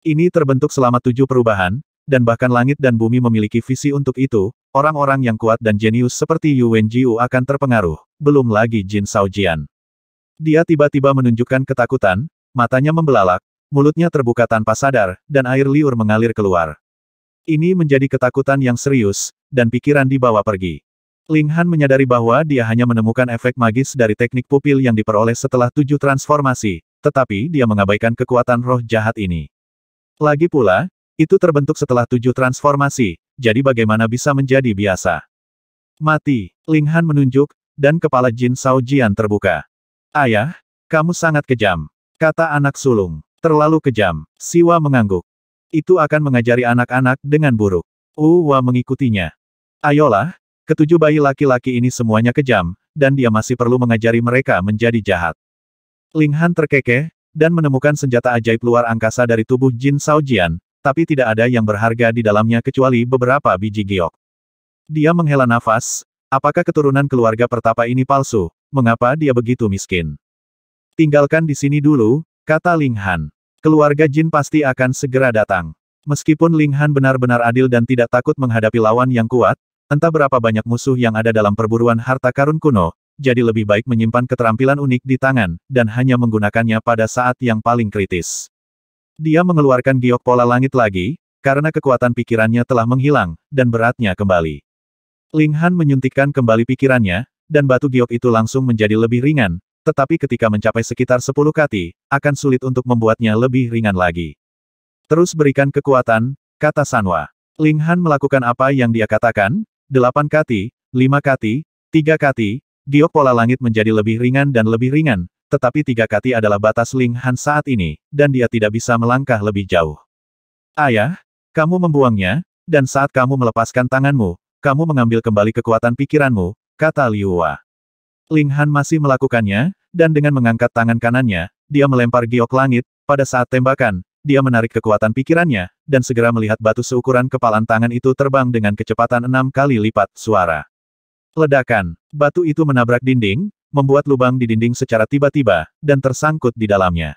Ini terbentuk selama tujuh perubahan, dan bahkan langit dan bumi memiliki visi untuk itu, orang-orang yang kuat dan jenius seperti Yu Wenjiu akan terpengaruh, belum lagi Jin Shaojian. Dia tiba-tiba menunjukkan ketakutan, matanya membelalak, mulutnya terbuka tanpa sadar, dan air liur mengalir keluar. Ini menjadi ketakutan yang serius, dan pikiran dibawa pergi. Ling Han menyadari bahwa dia hanya menemukan efek magis dari teknik pupil yang diperoleh setelah tujuh transformasi, tetapi dia mengabaikan kekuatan roh jahat ini. Lagi pula, itu terbentuk setelah tujuh transformasi, jadi bagaimana bisa menjadi biasa? Mati, Ling Han menunjuk, dan kepala Jin Sao Jian terbuka. Ayah, kamu sangat kejam, kata anak sulung. Terlalu kejam, Siwa mengangguk. Itu akan mengajari anak-anak dengan buruk. Uwa mengikutinya. Ayolah, ketujuh bayi laki-laki ini semuanya kejam, dan dia masih perlu mengajari mereka menjadi jahat. Ling Han terkekeh, dan menemukan senjata ajaib luar angkasa dari tubuh Jin Shaojian, tapi tidak ada yang berharga di dalamnya kecuali beberapa biji giok. Dia menghela nafas, apakah keturunan keluarga pertapa ini palsu, mengapa dia begitu miskin? Tinggalkan di sini dulu, kata Ling Han. Keluarga Jin pasti akan segera datang. Meskipun Ling Han benar-benar adil dan tidak takut menghadapi lawan yang kuat, entah berapa banyak musuh yang ada dalam perburuan harta karun kuno, jadi lebih baik menyimpan keterampilan unik di tangan, dan hanya menggunakannya pada saat yang paling kritis. Dia mengeluarkan giok pola langit lagi, karena kekuatan pikirannya telah menghilang, dan beratnya kembali. Ling Han menyuntikkan kembali pikirannya, dan batu giok itu langsung menjadi lebih ringan, tetapi ketika mencapai sekitar 10 kati, akan sulit untuk membuatnya lebih ringan lagi. Terus berikan kekuatan, kata Sanwa. Ling Han melakukan apa yang dia katakan, 8 kati, 5 kati, 3 kati, Giok pola langit menjadi lebih ringan dan lebih ringan, tetapi tiga kati adalah batas Ling Han saat ini, dan dia tidak bisa melangkah lebih jauh. Ayah, kamu membuangnya, dan saat kamu melepaskan tanganmu, kamu mengambil kembali kekuatan pikiranmu, kata Liu Hua. Ling Han masih melakukannya, dan dengan mengangkat tangan kanannya, dia melempar giok langit, pada saat tembakan, dia menarik kekuatan pikirannya, dan segera melihat batu seukuran kepalan tangan itu terbang dengan kecepatan enam kali lipat suara. Ledakan. Batu itu menabrak dinding, membuat lubang di dinding secara tiba-tiba, dan tersangkut di dalamnya.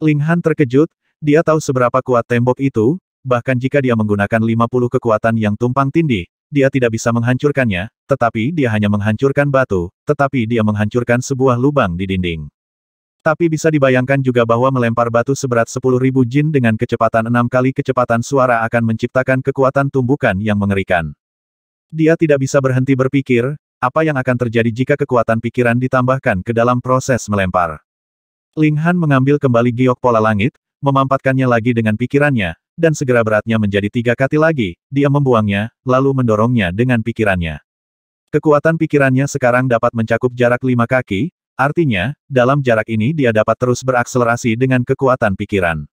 Ling Han terkejut, dia tahu seberapa kuat tembok itu, bahkan jika dia menggunakan 50 kekuatan yang tumpang tindih, dia tidak bisa menghancurkannya, tetapi dia hanya menghancurkan batu, tetapi dia menghancurkan sebuah lubang di dinding. Tapi bisa dibayangkan juga bahwa melempar batu seberat 10.000 jin dengan kecepatan enam kali kecepatan suara akan menciptakan kekuatan tumbukan yang mengerikan. Dia tidak bisa berhenti berpikir, apa yang akan terjadi jika kekuatan pikiran ditambahkan ke dalam proses melempar. Ling Han mengambil kembali giok pola langit, memampatkannya lagi dengan pikirannya, dan segera beratnya menjadi tiga kati lagi, dia membuangnya, lalu mendorongnya dengan pikirannya. Kekuatan pikirannya sekarang dapat mencakup jarak lima kaki, artinya, dalam jarak ini dia dapat terus berakselerasi dengan kekuatan pikiran.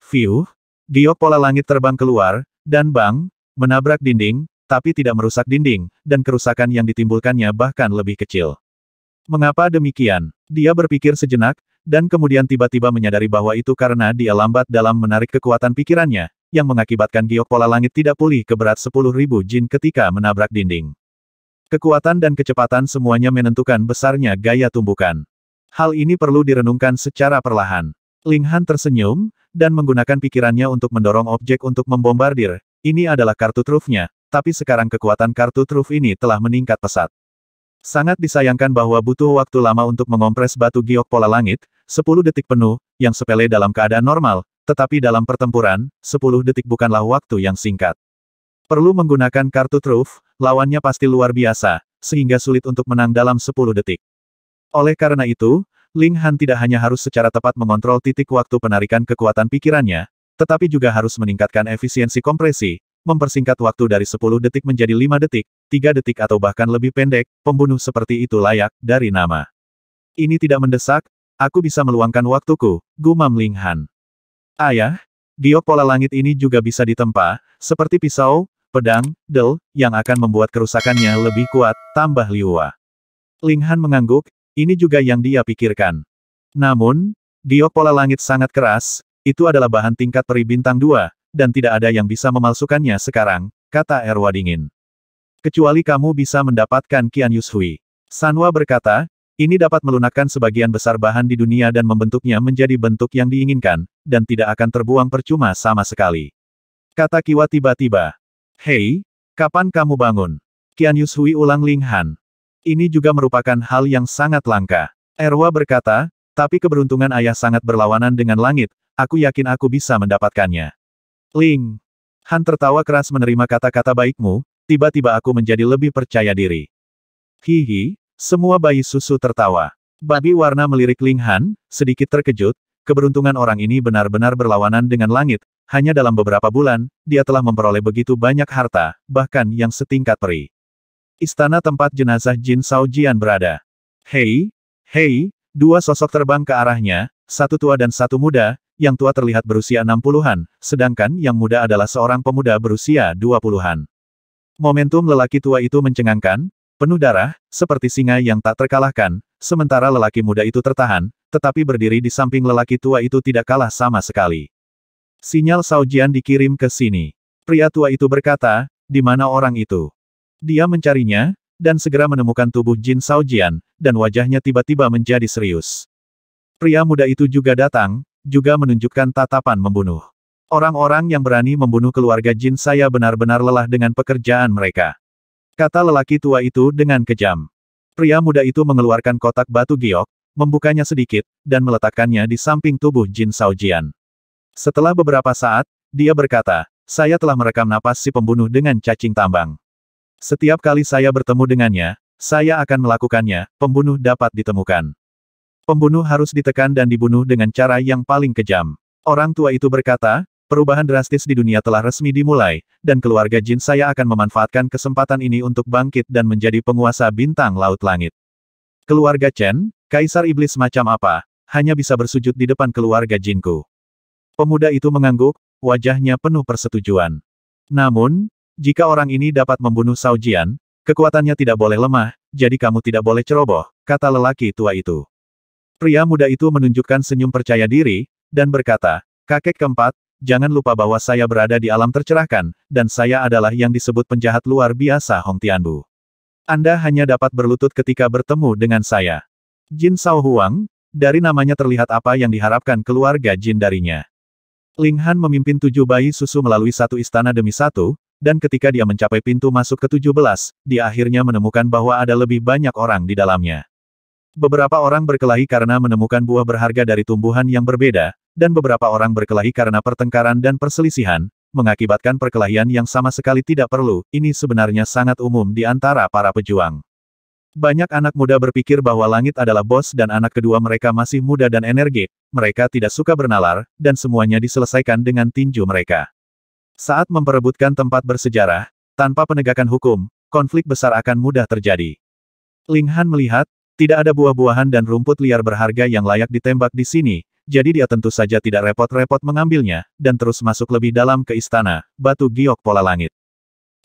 Fiu, giok pola langit terbang keluar, dan bang, menabrak dinding, tapi tidak merusak dinding, dan kerusakan yang ditimbulkannya bahkan lebih kecil. Mengapa demikian? Dia berpikir sejenak, dan kemudian tiba-tiba menyadari bahwa itu karena dia lambat dalam menarik kekuatan pikirannya, yang mengakibatkan giok pola langit tidak pulih ke berat 10.000 jin ketika menabrak dinding. Kekuatan dan kecepatan semuanya menentukan besarnya gaya tumbukan. Hal ini perlu direnungkan secara perlahan. Ling Han tersenyum, dan menggunakan pikirannya untuk mendorong objek untuk membombardir. Ini adalah kartu trufnya, tapi sekarang kekuatan kartu truf ini telah meningkat pesat. Sangat disayangkan bahwa butuh waktu lama untuk mengompres batu giok pola langit, 10 detik penuh, yang sepele dalam keadaan normal, tetapi dalam pertempuran, 10 detik bukanlah waktu yang singkat. Perlu menggunakan kartu truf, lawannya pasti luar biasa, sehingga sulit untuk menang dalam 10 detik. Oleh karena itu, Ling Han tidak hanya harus secara tepat mengontrol titik waktu penarikan kekuatan pikirannya, tetapi juga harus meningkatkan efisiensi kompresi, mempersingkat waktu dari 10 detik menjadi 5 detik, 3 detik atau bahkan lebih pendek, pembunuh seperti itu layak, dari nama. Ini tidak mendesak, aku bisa meluangkan waktuku, gumam Ling Han. Ayah, giok pola langit ini juga bisa ditempa, seperti pisau, pedang, del, yang akan membuat kerusakannya lebih kuat, tambah Liua. Ling Han mengangguk, ini juga yang dia pikirkan. Namun, giok pola langit sangat keras, itu adalah bahan tingkat peri bintang 2, dan tidak ada yang bisa memalsukannya sekarang, kata Erwa dingin. Kecuali kamu bisa mendapatkan Qian Yushui. Sanwa berkata, ini dapat melunakkan sebagian besar bahan di dunia dan membentuknya menjadi bentuk yang diinginkan, dan tidak akan terbuang percuma sama sekali. Kata Kiwa tiba-tiba. Hei, kapan kamu bangun? Qian Yushui ulang Ling Han. Ini juga merupakan hal yang sangat langka. Erwa berkata, tapi keberuntungan ayah sangat berlawanan dengan langit, aku yakin aku bisa mendapatkannya. Ling. Han tertawa keras menerima kata-kata baikmu, tiba-tiba aku menjadi lebih percaya diri. Hihi, semua bayi susu tertawa. Babi warna melirik Ling Han, sedikit terkejut, keberuntungan orang ini benar-benar berlawanan dengan langit, hanya dalam beberapa bulan, dia telah memperoleh begitu banyak harta, bahkan yang setingkat peri. Istana tempat jenazah Jin Sao Jian berada. Hei, hei, dua sosok terbang ke arahnya, satu tua dan satu muda, yang tua terlihat berusia 60-an, sedangkan yang muda adalah seorang pemuda berusia 20-an. Momentum lelaki tua itu mencengangkan, penuh darah, seperti singa yang tak terkalahkan, sementara lelaki muda itu tertahan, tetapi berdiri di samping lelaki tua itu tidak kalah sama sekali. Sinyal Saujian dikirim ke sini. Pria tua itu berkata, di mana orang itu? Dia mencarinya, dan segera menemukan tubuh Jin Saujian, dan wajahnya tiba-tiba menjadi serius. Pria muda itu juga datang, juga menunjukkan tatapan membunuh. Orang-orang yang berani membunuh keluarga Jin saya benar-benar lelah dengan pekerjaan mereka. Kata lelaki tua itu dengan kejam. Pria muda itu mengeluarkan kotak batu giok, membukanya sedikit, dan meletakkannya di samping tubuh Jin Saojian. Setelah beberapa saat, dia berkata, saya telah merekam napas si pembunuh dengan cacing tambang. Setiap kali saya bertemu dengannya, saya akan melakukannya, pembunuh dapat ditemukan. Pembunuh harus ditekan dan dibunuh dengan cara yang paling kejam. Orang tua itu berkata, perubahan drastis di dunia telah resmi dimulai, dan keluarga Jin saya akan memanfaatkan kesempatan ini untuk bangkit dan menjadi penguasa bintang laut langit. Keluarga Chen, kaisar iblis macam apa, hanya bisa bersujud di depan keluarga Jinku. Pemuda itu mengangguk, wajahnya penuh persetujuan. Namun, jika orang ini dapat membunuh Sao Jian, kekuatannya tidak boleh lemah, jadi kamu tidak boleh ceroboh, kata lelaki tua itu. Pria muda itu menunjukkan senyum percaya diri, dan berkata, kakek keempat, jangan lupa bahwa saya berada di alam tercerahkan, dan saya adalah yang disebut penjahat luar biasa Hong Tianbu. Anda hanya dapat berlutut ketika bertemu dengan saya. Jin Sao Huang, dari namanya terlihat apa yang diharapkan keluarga Jin darinya. Ling Han memimpin tujuh bayi susu melalui satu istana demi satu, dan ketika dia mencapai pintu masuk ke tujuh belas, dia akhirnya menemukan bahwa ada lebih banyak orang di dalamnya. Beberapa orang berkelahi karena menemukan buah berharga dari tumbuhan yang berbeda, dan beberapa orang berkelahi karena pertengkaran dan perselisihan, mengakibatkan perkelahian yang sama sekali tidak perlu, ini sebenarnya sangat umum di antara para pejuang. Banyak anak muda berpikir bahwa langit adalah bos dan anak kedua mereka masih muda dan energik, mereka tidak suka bernalar, dan semuanya diselesaikan dengan tinju mereka. Saat memperebutkan tempat bersejarah, tanpa penegakan hukum, konflik besar akan mudah terjadi. Ling Han melihat, tidak ada buah-buahan dan rumput liar berharga yang layak ditembak di sini, jadi dia tentu saja tidak repot-repot mengambilnya, dan terus masuk lebih dalam ke istana, batu giok pola langit.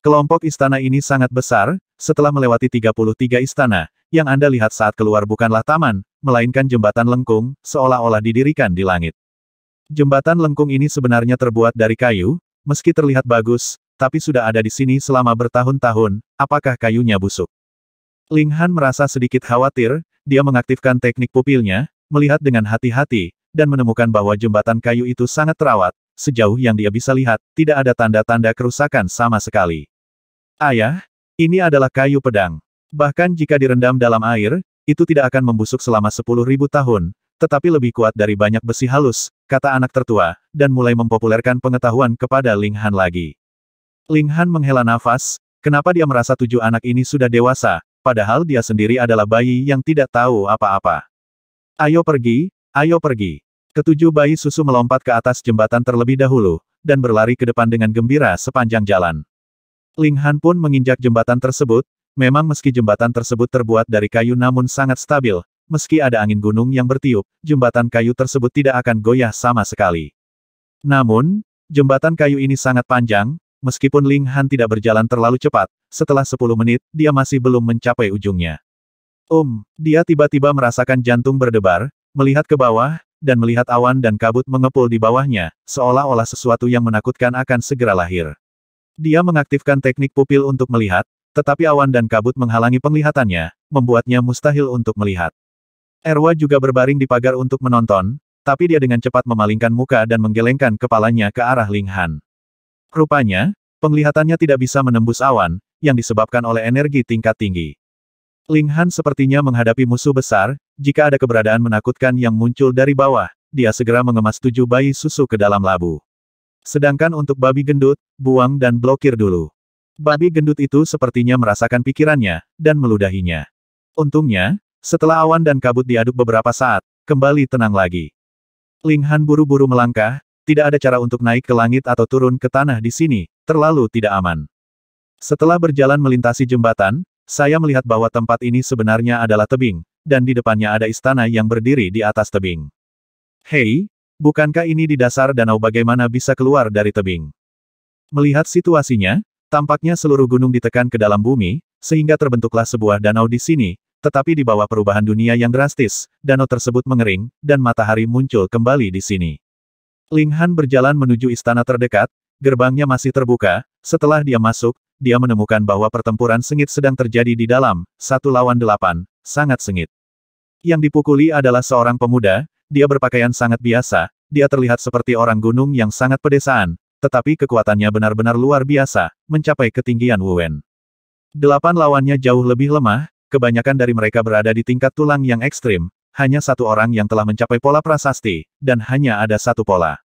Kelompok istana ini sangat besar, setelah melewati 33 istana, yang Anda lihat saat keluar bukanlah taman, melainkan jembatan lengkung, seolah-olah didirikan di langit. Jembatan lengkung ini sebenarnya terbuat dari kayu, meski terlihat bagus, tapi sudah ada di sini selama bertahun-tahun, apakah kayunya busuk? Ling Han merasa sedikit khawatir, dia mengaktifkan teknik pupilnya, melihat dengan hati-hati, dan menemukan bahwa jembatan kayu itu sangat terawat, sejauh yang dia bisa lihat, tidak ada tanda-tanda kerusakan sama sekali. Ayah, ini adalah kayu pedang. Bahkan jika direndam dalam air, itu tidak akan membusuk selama 10.000 tahun, tetapi lebih kuat dari banyak besi halus, kata anak tertua, dan mulai mempopulerkan pengetahuan kepada Ling Han lagi. Ling Han menghela nafas, kenapa dia merasa tujuh anak ini sudah dewasa, padahal dia sendiri adalah bayi yang tidak tahu apa-apa. Ayo pergi, ayo pergi. Ketujuh bayi susu melompat ke atas jembatan terlebih dahulu, dan berlari ke depan dengan gembira sepanjang jalan. Ling Han pun menginjak jembatan tersebut, memang meski jembatan tersebut terbuat dari kayu namun sangat stabil, meski ada angin gunung yang bertiup, jembatan kayu tersebut tidak akan goyah sama sekali. Namun, jembatan kayu ini sangat panjang, Meskipun Ling Han tidak berjalan terlalu cepat, setelah 10 menit, dia masih belum mencapai ujungnya. Um, dia tiba-tiba merasakan jantung berdebar, melihat ke bawah, dan melihat awan dan kabut mengepul di bawahnya, seolah-olah sesuatu yang menakutkan akan segera lahir. Dia mengaktifkan teknik pupil untuk melihat, tetapi awan dan kabut menghalangi penglihatannya, membuatnya mustahil untuk melihat. Erwa juga berbaring di pagar untuk menonton, tapi dia dengan cepat memalingkan muka dan menggelengkan kepalanya ke arah Ling Han. Rupanya, penglihatannya tidak bisa menembus awan, yang disebabkan oleh energi tingkat tinggi. Ling Han sepertinya menghadapi musuh besar, jika ada keberadaan menakutkan yang muncul dari bawah, dia segera mengemas tujuh bayi susu ke dalam labu. Sedangkan untuk babi gendut, buang dan blokir dulu. Babi gendut itu sepertinya merasakan pikirannya, dan meludahinya. Untungnya, setelah awan dan kabut diaduk beberapa saat, kembali tenang lagi. Ling Han buru-buru melangkah, tidak ada cara untuk naik ke langit atau turun ke tanah di sini, terlalu tidak aman. Setelah berjalan melintasi jembatan, saya melihat bahwa tempat ini sebenarnya adalah tebing, dan di depannya ada istana yang berdiri di atas tebing. Hei, bukankah ini di dasar danau bagaimana bisa keluar dari tebing? Melihat situasinya, Tampaknya seluruh gunung ditekan ke dalam bumi, sehingga terbentuklah sebuah danau di sini, tetapi di bawah perubahan dunia yang drastis, danau tersebut mengering, dan matahari muncul kembali di sini. Ling Han berjalan menuju istana terdekat, gerbangnya masih terbuka, setelah dia masuk, dia menemukan bahwa pertempuran sengit sedang terjadi di dalam, satu lawan delapan, sangat sengit. Yang dipukuli adalah seorang pemuda, dia berpakaian sangat biasa, dia terlihat seperti orang gunung yang sangat pedesaan, tetapi kekuatannya benar-benar luar biasa, mencapai ketinggian Wu-Wen. Delapan lawannya jauh lebih lemah, kebanyakan dari mereka berada di tingkat tulang yang ekstrim, hanya satu orang yang telah mencapai pola prasasti, dan hanya ada satu pola.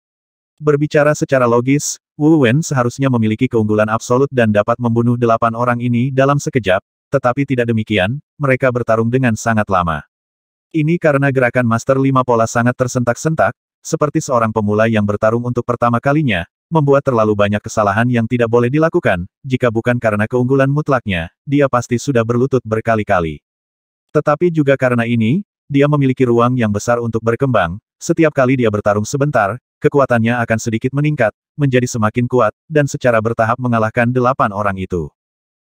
Berbicara secara logis, Wu Wen seharusnya memiliki keunggulan absolut dan dapat membunuh delapan orang ini dalam sekejap, tetapi tidak demikian, mereka bertarung dengan sangat lama. Ini karena gerakan Master Lima Pola sangat tersentak-sentak, seperti seorang pemula yang bertarung untuk pertama kalinya, membuat terlalu banyak kesalahan yang tidak boleh dilakukan, jika bukan karena keunggulan mutlaknya, dia pasti sudah berlutut berkali-kali. Tetapi juga karena ini, dia memiliki ruang yang besar untuk berkembang, setiap kali dia bertarung sebentar, kekuatannya akan sedikit meningkat, menjadi semakin kuat, dan secara bertahap mengalahkan delapan orang itu.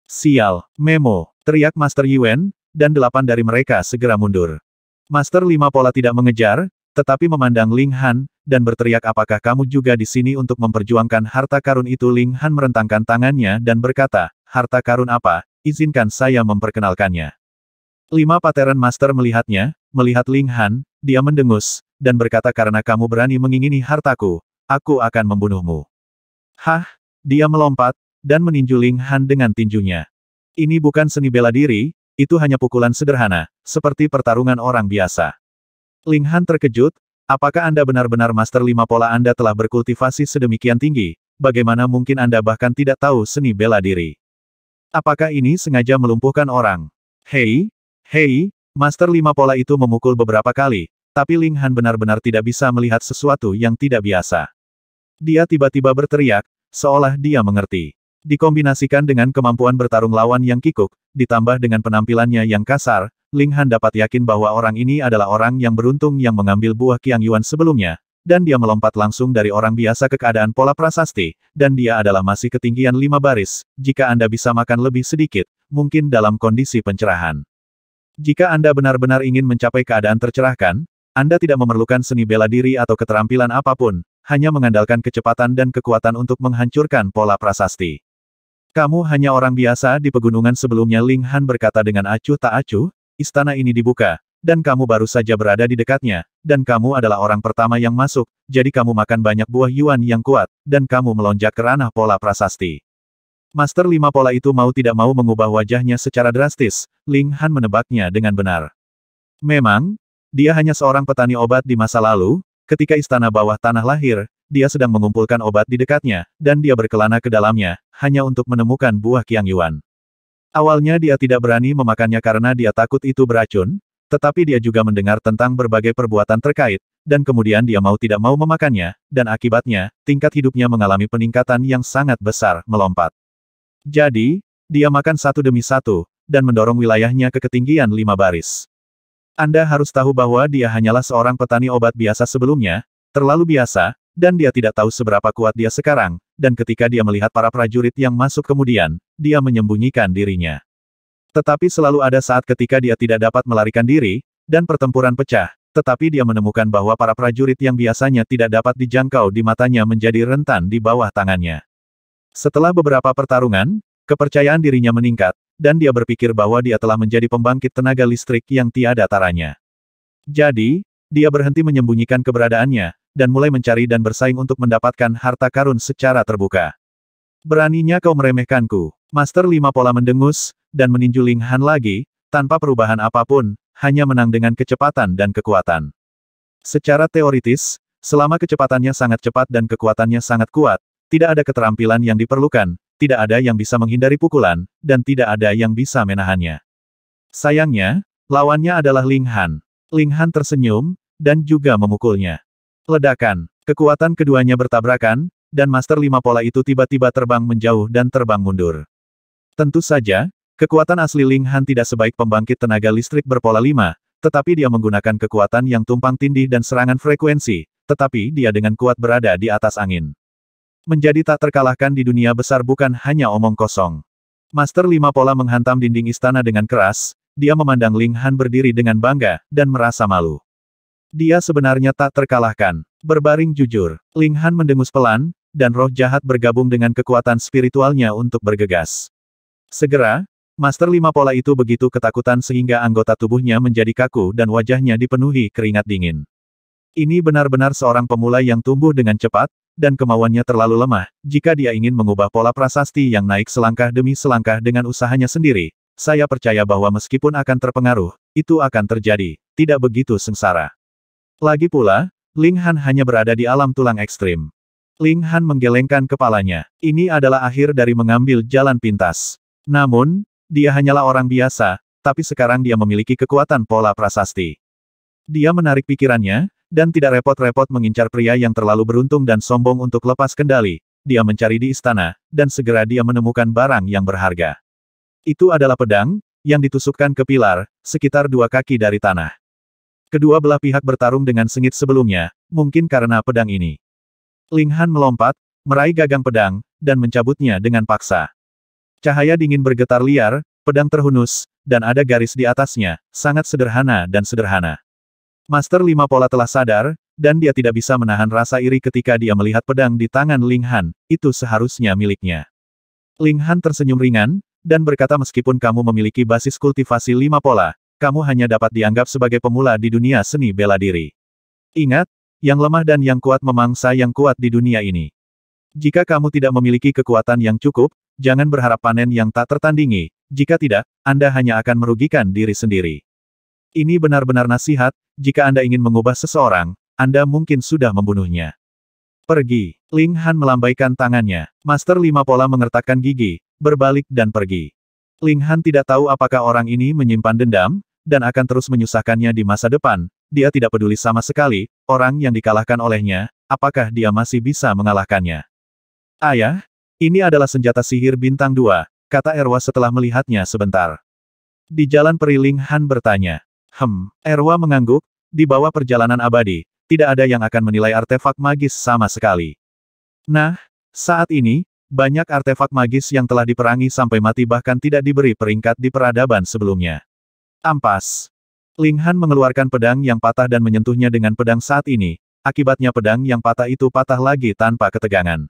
Sial, Memo, teriak Master Yuen, dan delapan dari mereka segera mundur. Master Lima Pola tidak mengejar, tetapi memandang Ling Han, dan berteriak apakah kamu juga di sini untuk memperjuangkan harta karun itu Ling Han merentangkan tangannya dan berkata, harta karun apa, izinkan saya memperkenalkannya. Lima Pateran Master melihatnya, melihat Ling Han, dia mendengus, dan berkata karena kamu berani mengingini hartaku, aku akan membunuhmu. Hah, dia melompat, dan meninju Ling Han dengan tinjunya. Ini bukan seni bela diri, itu hanya pukulan sederhana, seperti pertarungan orang biasa. Ling Han terkejut, apakah Anda benar-benar master lima pola Anda telah berkultivasi sedemikian tinggi, bagaimana mungkin Anda bahkan tidak tahu seni bela diri? Apakah ini sengaja melumpuhkan orang? Hei, hei, master lima pola itu memukul beberapa kali, tapi Ling Han benar-benar tidak bisa melihat sesuatu yang tidak biasa. Dia tiba-tiba berteriak, seolah dia mengerti. Dikombinasikan dengan kemampuan bertarung lawan yang kikuk, ditambah dengan penampilannya yang kasar, Ling Han dapat yakin bahwa orang ini adalah orang yang beruntung yang mengambil buah Qiang Yuan sebelumnya, dan dia melompat langsung dari orang biasa ke keadaan pola prasasti, dan dia adalah masih ketinggian lima baris, jika Anda bisa makan lebih sedikit, mungkin dalam kondisi pencerahan. Jika Anda benar-benar ingin mencapai keadaan tercerahkan, Anda tidak memerlukan seni bela diri atau keterampilan apa pun, hanya mengandalkan kecepatan dan kekuatan untuk menghancurkan pola prasasti. Kamu hanya orang biasa di pegunungan sebelumnya Ling Han berkata dengan acuh tak acuh, istana ini dibuka, dan kamu baru saja berada di dekatnya, dan kamu adalah orang pertama yang masuk, jadi kamu makan banyak buah yuan yang kuat, dan kamu melonjak ke ranah pola prasasti. Master lima pola itu mau tidak mau mengubah wajahnya secara drastis, Ling Han menebaknya dengan benar. Memang, dia hanya seorang petani obat di masa lalu, ketika istana bawah tanah lahir, dia sedang mengumpulkan obat di dekatnya, dan dia berkelana ke dalamnya, hanya untuk menemukan buah Qiang Yuan. Awalnya dia tidak berani memakannya karena dia takut itu beracun, tetapi dia juga mendengar tentang berbagai perbuatan terkait, dan kemudian dia mau tidak mau memakannya, dan akibatnya, tingkat hidupnya mengalami peningkatan yang sangat besar, melompat. Jadi, dia makan satu demi satu, dan mendorong wilayahnya ke ketinggian lima baris. Anda harus tahu bahwa dia hanyalah seorang petani obat biasa sebelumnya, terlalu biasa, dan dia tidak tahu seberapa kuat dia sekarang, dan ketika dia melihat para prajurit yang masuk kemudian, dia menyembunyikan dirinya. Tetapi selalu ada saat ketika dia tidak dapat melarikan diri, dan pertempuran pecah, tetapi dia menemukan bahwa para prajurit yang biasanya tidak dapat dijangkau di matanya menjadi rentan di bawah tangannya. Setelah beberapa pertarungan, kepercayaan dirinya meningkat, dan dia berpikir bahwa dia telah menjadi pembangkit tenaga listrik yang tiada taranya. Jadi, dia berhenti menyembunyikan keberadaannya, dan mulai mencari dan bersaing untuk mendapatkan harta karun secara terbuka. Beraninya kau meremehkanku. Master Lima Pola mendengus, dan meninju Ling Han lagi, tanpa perubahan apa pun, hanya menang dengan kecepatan dan kekuatan. Secara teoritis, selama kecepatannya sangat cepat dan kekuatannya sangat kuat, tidak ada keterampilan yang diperlukan, tidak ada yang bisa menghindari pukulan, dan tidak ada yang bisa menahannya. Sayangnya, lawannya adalah Ling Han. Ling Han tersenyum, dan juga memukulnya. Ledakan. Kekuatan keduanya bertabrakan, dan Master Lima Pola itu tiba-tiba terbang menjauh dan terbang mundur. Tentu saja, kekuatan asli Ling Han tidak sebaik pembangkit tenaga listrik berpola lima, tetapi dia menggunakan kekuatan yang tumpang tindih dan serangan frekuensi, tetapi dia dengan kuat berada di atas angin. Menjadi tak terkalahkan di dunia besar bukan hanya omong kosong. Master Lima Pola menghantam dinding istana dengan keras, dia memandang Ling Han berdiri dengan bangga, dan merasa malu. Dia sebenarnya tak terkalahkan. Berbaring jujur, Ling Han mendengus pelan, dan roh jahat bergabung dengan kekuatan spiritualnya untuk bergegas. Segera, Master Lima Pola itu begitu ketakutan sehingga anggota tubuhnya menjadi kaku dan wajahnya dipenuhi keringat dingin. Ini benar-benar seorang pemula yang tumbuh dengan cepat, dan kemauannya terlalu lemah, jika dia ingin mengubah pola prasasti yang naik selangkah demi selangkah dengan usahanya sendiri, saya percaya bahwa meskipun akan terpengaruh, itu akan terjadi, tidak begitu sengsara. Lagi pula, Ling Han hanya berada di alam tulang ekstrim. Ling Han menggelengkan kepalanya. Ini adalah akhir dari mengambil jalan pintas. Namun, dia hanyalah orang biasa, tapi sekarang dia memiliki kekuatan pola prasasti. Dia menarik pikirannya, dan tidak repot-repot mengincar pria yang terlalu beruntung dan sombong untuk lepas kendali. Dia mencari di istana, dan segera dia menemukan barang yang berharga. Itu adalah pedang, yang ditusukkan ke pilar, sekitar dua kaki dari tanah. Kedua belah pihak bertarung dengan sengit sebelumnya, mungkin karena pedang ini. Ling Han melompat, meraih gagang pedang, dan mencabutnya dengan paksa. Cahaya dingin bergetar liar, pedang terhunus, dan ada garis di atasnya, sangat sederhana dan sederhana. Master Lima Pola telah sadar, dan dia tidak bisa menahan rasa iri ketika dia melihat pedang di tangan Ling Han, itu seharusnya miliknya. Ling Han tersenyum ringan, dan berkata meskipun kamu memiliki basis kultivasi lima pola, kamu hanya dapat dianggap sebagai pemula di dunia seni bela diri. Ingat, yang lemah dan yang kuat memangsa yang kuat di dunia ini. Jika kamu tidak memiliki kekuatan yang cukup, jangan berharap panen yang tak tertandingi, jika tidak, Anda hanya akan merugikan diri sendiri. Ini benar-benar nasihat, jika Anda ingin mengubah seseorang, Anda mungkin sudah membunuhnya. Pergi. Ling Han melambaikan tangannya. Master Lima Pola mengertakkan gigi, berbalik dan pergi. Ling Han tidak tahu apakah orang ini menyimpan dendam, dan akan terus menyusahkannya di masa depan. Dia tidak peduli sama sekali, orang yang dikalahkan olehnya, apakah dia masih bisa mengalahkannya. Ayah, ini adalah senjata sihir bintang dua, kata Erwa setelah melihatnya sebentar. Di jalan peri Ling Han bertanya. Hem, Erwa mengangguk, di bawah perjalanan abadi, tidak ada yang akan menilai artefak magis sama sekali. Nah, saat ini, banyak artefak magis yang telah diperangi sampai mati bahkan tidak diberi peringkat di peradaban sebelumnya. Ampas. Ling Han mengeluarkan pedang yang patah dan menyentuhnya dengan pedang saat ini, akibatnya pedang yang patah itu patah lagi tanpa ketegangan.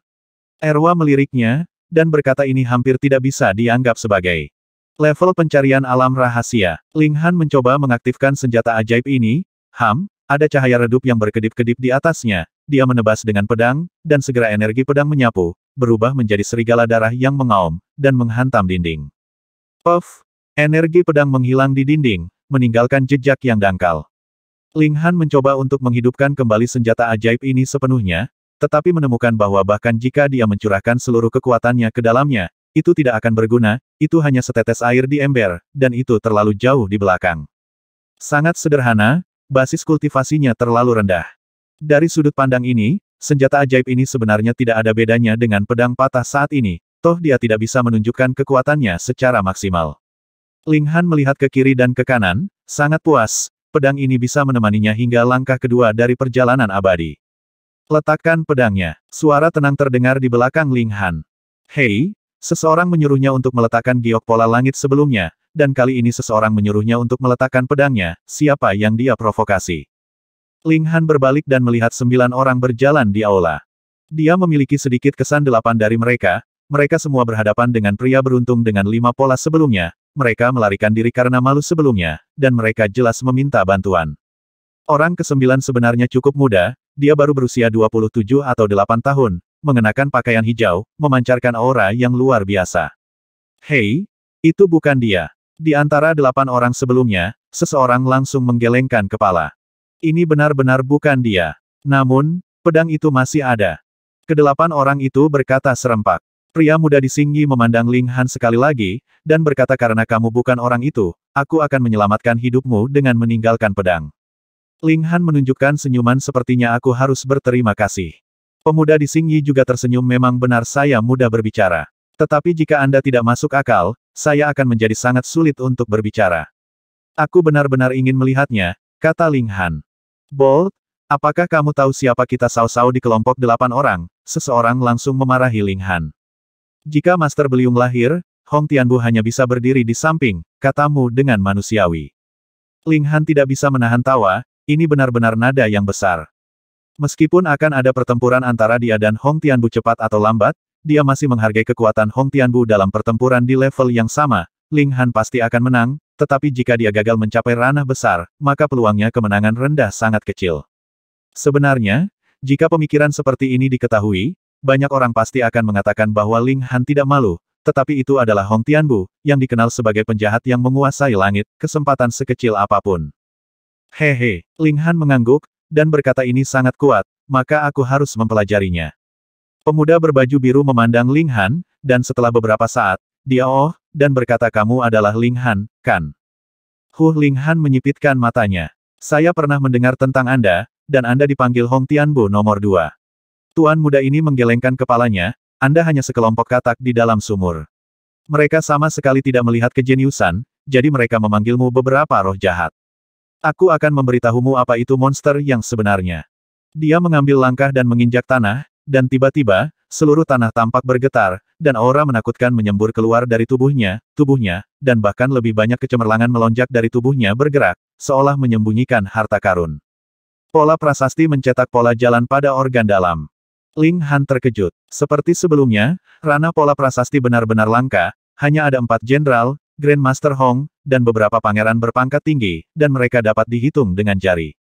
Erwa meliriknya, dan berkata ini hampir tidak bisa dianggap sebagai level pencarian alam rahasia. Ling Han mencoba mengaktifkan senjata ajaib ini, Ham, ada cahaya redup yang berkedip-kedip di atasnya, dia menebas dengan pedang, dan segera energi pedang menyapu, berubah menjadi serigala darah yang mengaum, dan menghantam dinding. Puff! Energi pedang menghilang di dinding, meninggalkan jejak yang dangkal. Ling Han mencoba untuk menghidupkan kembali senjata ajaib ini sepenuhnya, tetapi menemukan bahwa bahkan jika dia mencurahkan seluruh kekuatannya ke dalamnya, itu tidak akan berguna, itu hanya setetes air di ember, dan itu terlalu jauh di belakang. Sangat sederhana, basis kultivasinya terlalu rendah. Dari sudut pandang ini, Senjata ajaib ini sebenarnya tidak ada bedanya dengan pedang patah saat ini, toh dia tidak bisa menunjukkan kekuatannya secara maksimal. Ling Han melihat ke kiri dan ke kanan, sangat puas, pedang ini bisa menemaninya hingga langkah kedua dari perjalanan abadi. Letakkan pedangnya. Suara tenang terdengar di belakang Ling Han. Hei, seseorang menyuruhnya untuk meletakkan giok pola langit sebelumnya, dan kali ini seseorang menyuruhnya untuk meletakkan pedangnya, siapa yang dia provokasi. Ling Han berbalik dan melihat sembilan orang berjalan di aula. Dia memiliki sedikit kesan delapan dari mereka, mereka semua berhadapan dengan pria beruntung dengan lima pola sebelumnya, mereka melarikan diri karena malu sebelumnya, dan mereka jelas meminta bantuan. Orang kesembilan sebenarnya cukup muda, dia baru berusia 27 atau 8 tahun, mengenakan pakaian hijau, memancarkan aura yang luar biasa. Hei, itu bukan dia. Di antara delapan orang sebelumnya, seseorang langsung menggelengkan kepala. Ini benar-benar bukan dia. Namun, pedang itu masih ada. Kedelapan orang itu berkata serempak. Pria muda di Singgi memandang Ling Han sekali lagi, dan berkata karena kamu bukan orang itu, aku akan menyelamatkan hidupmu dengan meninggalkan pedang. Ling Han menunjukkan senyuman sepertinya aku harus berterima kasih. Pemuda di Singyi juga tersenyum memang benar saya mudah berbicara. Tetapi jika Anda tidak masuk akal, saya akan menjadi sangat sulit untuk berbicara. Aku benar-benar ingin melihatnya, kata Ling Han. Bolt, apakah kamu tahu siapa kita Sao-Sao di kelompok delapan orang? Seseorang langsung memarahi Ling Han. Jika Master Beliung lahir, Hong Tianbu hanya bisa berdiri di samping, katamu dengan manusiawi. Ling Han tidak bisa menahan tawa, ini benar-benar nada yang besar. Meskipun akan ada pertempuran antara dia dan Hong Tianbu cepat atau lambat, dia masih menghargai kekuatan Hong Tianbu dalam pertempuran di level yang sama. Ling Han pasti akan menang, tetapi jika dia gagal mencapai ranah besar, maka peluangnya kemenangan rendah sangat kecil. Sebenarnya, jika pemikiran seperti ini diketahui, banyak orang pasti akan mengatakan bahwa Ling Han tidak malu, tetapi itu adalah Hong Tianbu, yang dikenal sebagai penjahat yang menguasai langit, kesempatan sekecil apa pun. Hehe, Ling Han mengangguk, dan berkata ini sangat kuat, maka aku harus mempelajarinya. Pemuda berbaju biru memandang Ling Han, dan setelah beberapa saat, dia oh, dan berkata kamu adalah Ling Han, kan? Hu Ling Han menyipitkan matanya. Saya pernah mendengar tentang Anda, dan Anda dipanggil Hong Tianbu nomor dua. Tuan muda ini menggelengkan kepalanya, Anda hanya sekelompok katak di dalam sumur. Mereka sama sekali tidak melihat kejeniusan, jadi mereka memanggilmu beberapa roh jahat. Aku akan memberitahumu apa itu monster yang sebenarnya. Dia mengambil langkah dan menginjak tanah, dan tiba-tiba, seluruh tanah tampak bergetar, dan aura menakutkan menyembur keluar dari tubuhnya, tubuhnya, dan bahkan lebih banyak kecemerlangan melonjak dari tubuhnya bergerak, seolah menyembunyikan harta karun. Pola prasasti mencetak pola jalan pada organ dalam. Ling Han terkejut. Seperti sebelumnya, ranah pola prasasti benar-benar langka, hanya ada empat jenderal, Grandmaster Hong, dan beberapa pangeran berpangkat tinggi, dan mereka dapat dihitung dengan jari.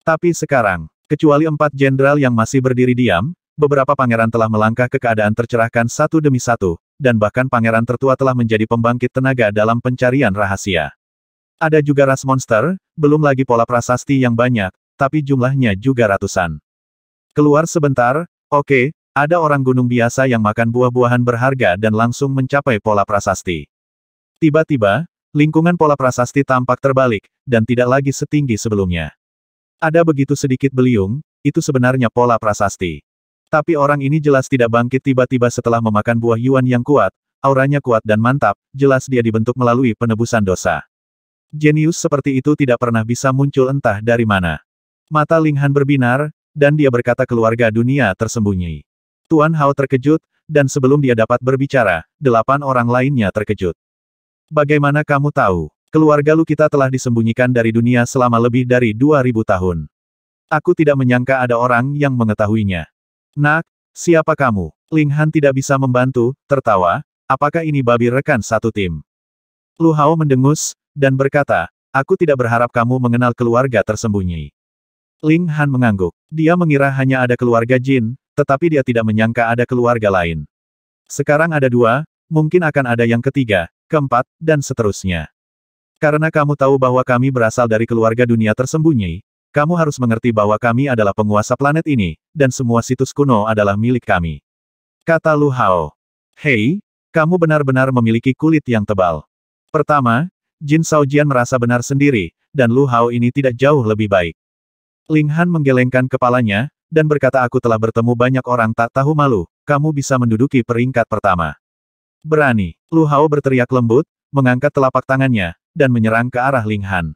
Tapi sekarang, kecuali empat jenderal yang masih berdiri diam, beberapa pangeran telah melangkah ke keadaan tercerahkan satu demi satu, dan bahkan pangeran tertua telah menjadi pembangkit tenaga dalam pencarian rahasia. Ada juga ras monster, belum lagi pola prasasti yang banyak, tapi jumlahnya juga ratusan. Keluar sebentar, oke, ada orang gunung biasa yang makan buah-buahan berharga dan langsung mencapai pola prasasti. Tiba-tiba, lingkungan pola prasasti tampak terbalik, dan tidak lagi setinggi sebelumnya. Ada begitu sedikit beliung, itu sebenarnya pola prasasti. Tapi orang ini jelas tidak bangkit tiba-tiba setelah memakan buah yuan yang kuat, auranya kuat dan mantap, jelas dia dibentuk melalui penebusan dosa. Jenius seperti itu tidak pernah bisa muncul entah dari mana. Mata Ling Han berbinar, dan dia berkata keluarga dunia tersembunyi. Tuan Hao terkejut, dan sebelum dia dapat berbicara, delapan orang lainnya terkejut. Bagaimana kamu tahu? Keluarga lu kita telah disembunyikan dari dunia selama lebih dari 2000 tahun. Aku tidak menyangka ada orang yang mengetahuinya. Nak, siapa kamu? Ling Han tidak bisa membantu, tertawa, apakah ini babi rekan satu tim? Lu Hao mendengus, dan berkata, aku tidak berharap kamu mengenal keluarga tersembunyi. Ling Han mengangguk. Dia mengira hanya ada keluarga Jin, tetapi dia tidak menyangka ada keluarga lain. Sekarang ada dua, mungkin akan ada yang ketiga, keempat, dan seterusnya. Karena kamu tahu bahwa kami berasal dari keluarga dunia tersembunyi, kamu harus mengerti bahwa kami adalah penguasa planet ini, dan semua situs kuno adalah milik kami. Kata Lu Hao. Hei, kamu benar-benar memiliki kulit yang tebal. Pertama, Jin Shaojian merasa benar sendiri, dan Lu Hao ini tidak jauh lebih baik. Ling Han menggelengkan kepalanya, dan berkata aku telah bertemu banyak orang tak tahu malu, kamu bisa menduduki peringkat pertama. Berani. Lu Hao berteriak lembut, mengangkat telapak tangannya, dan menyerang ke arah Ling Han.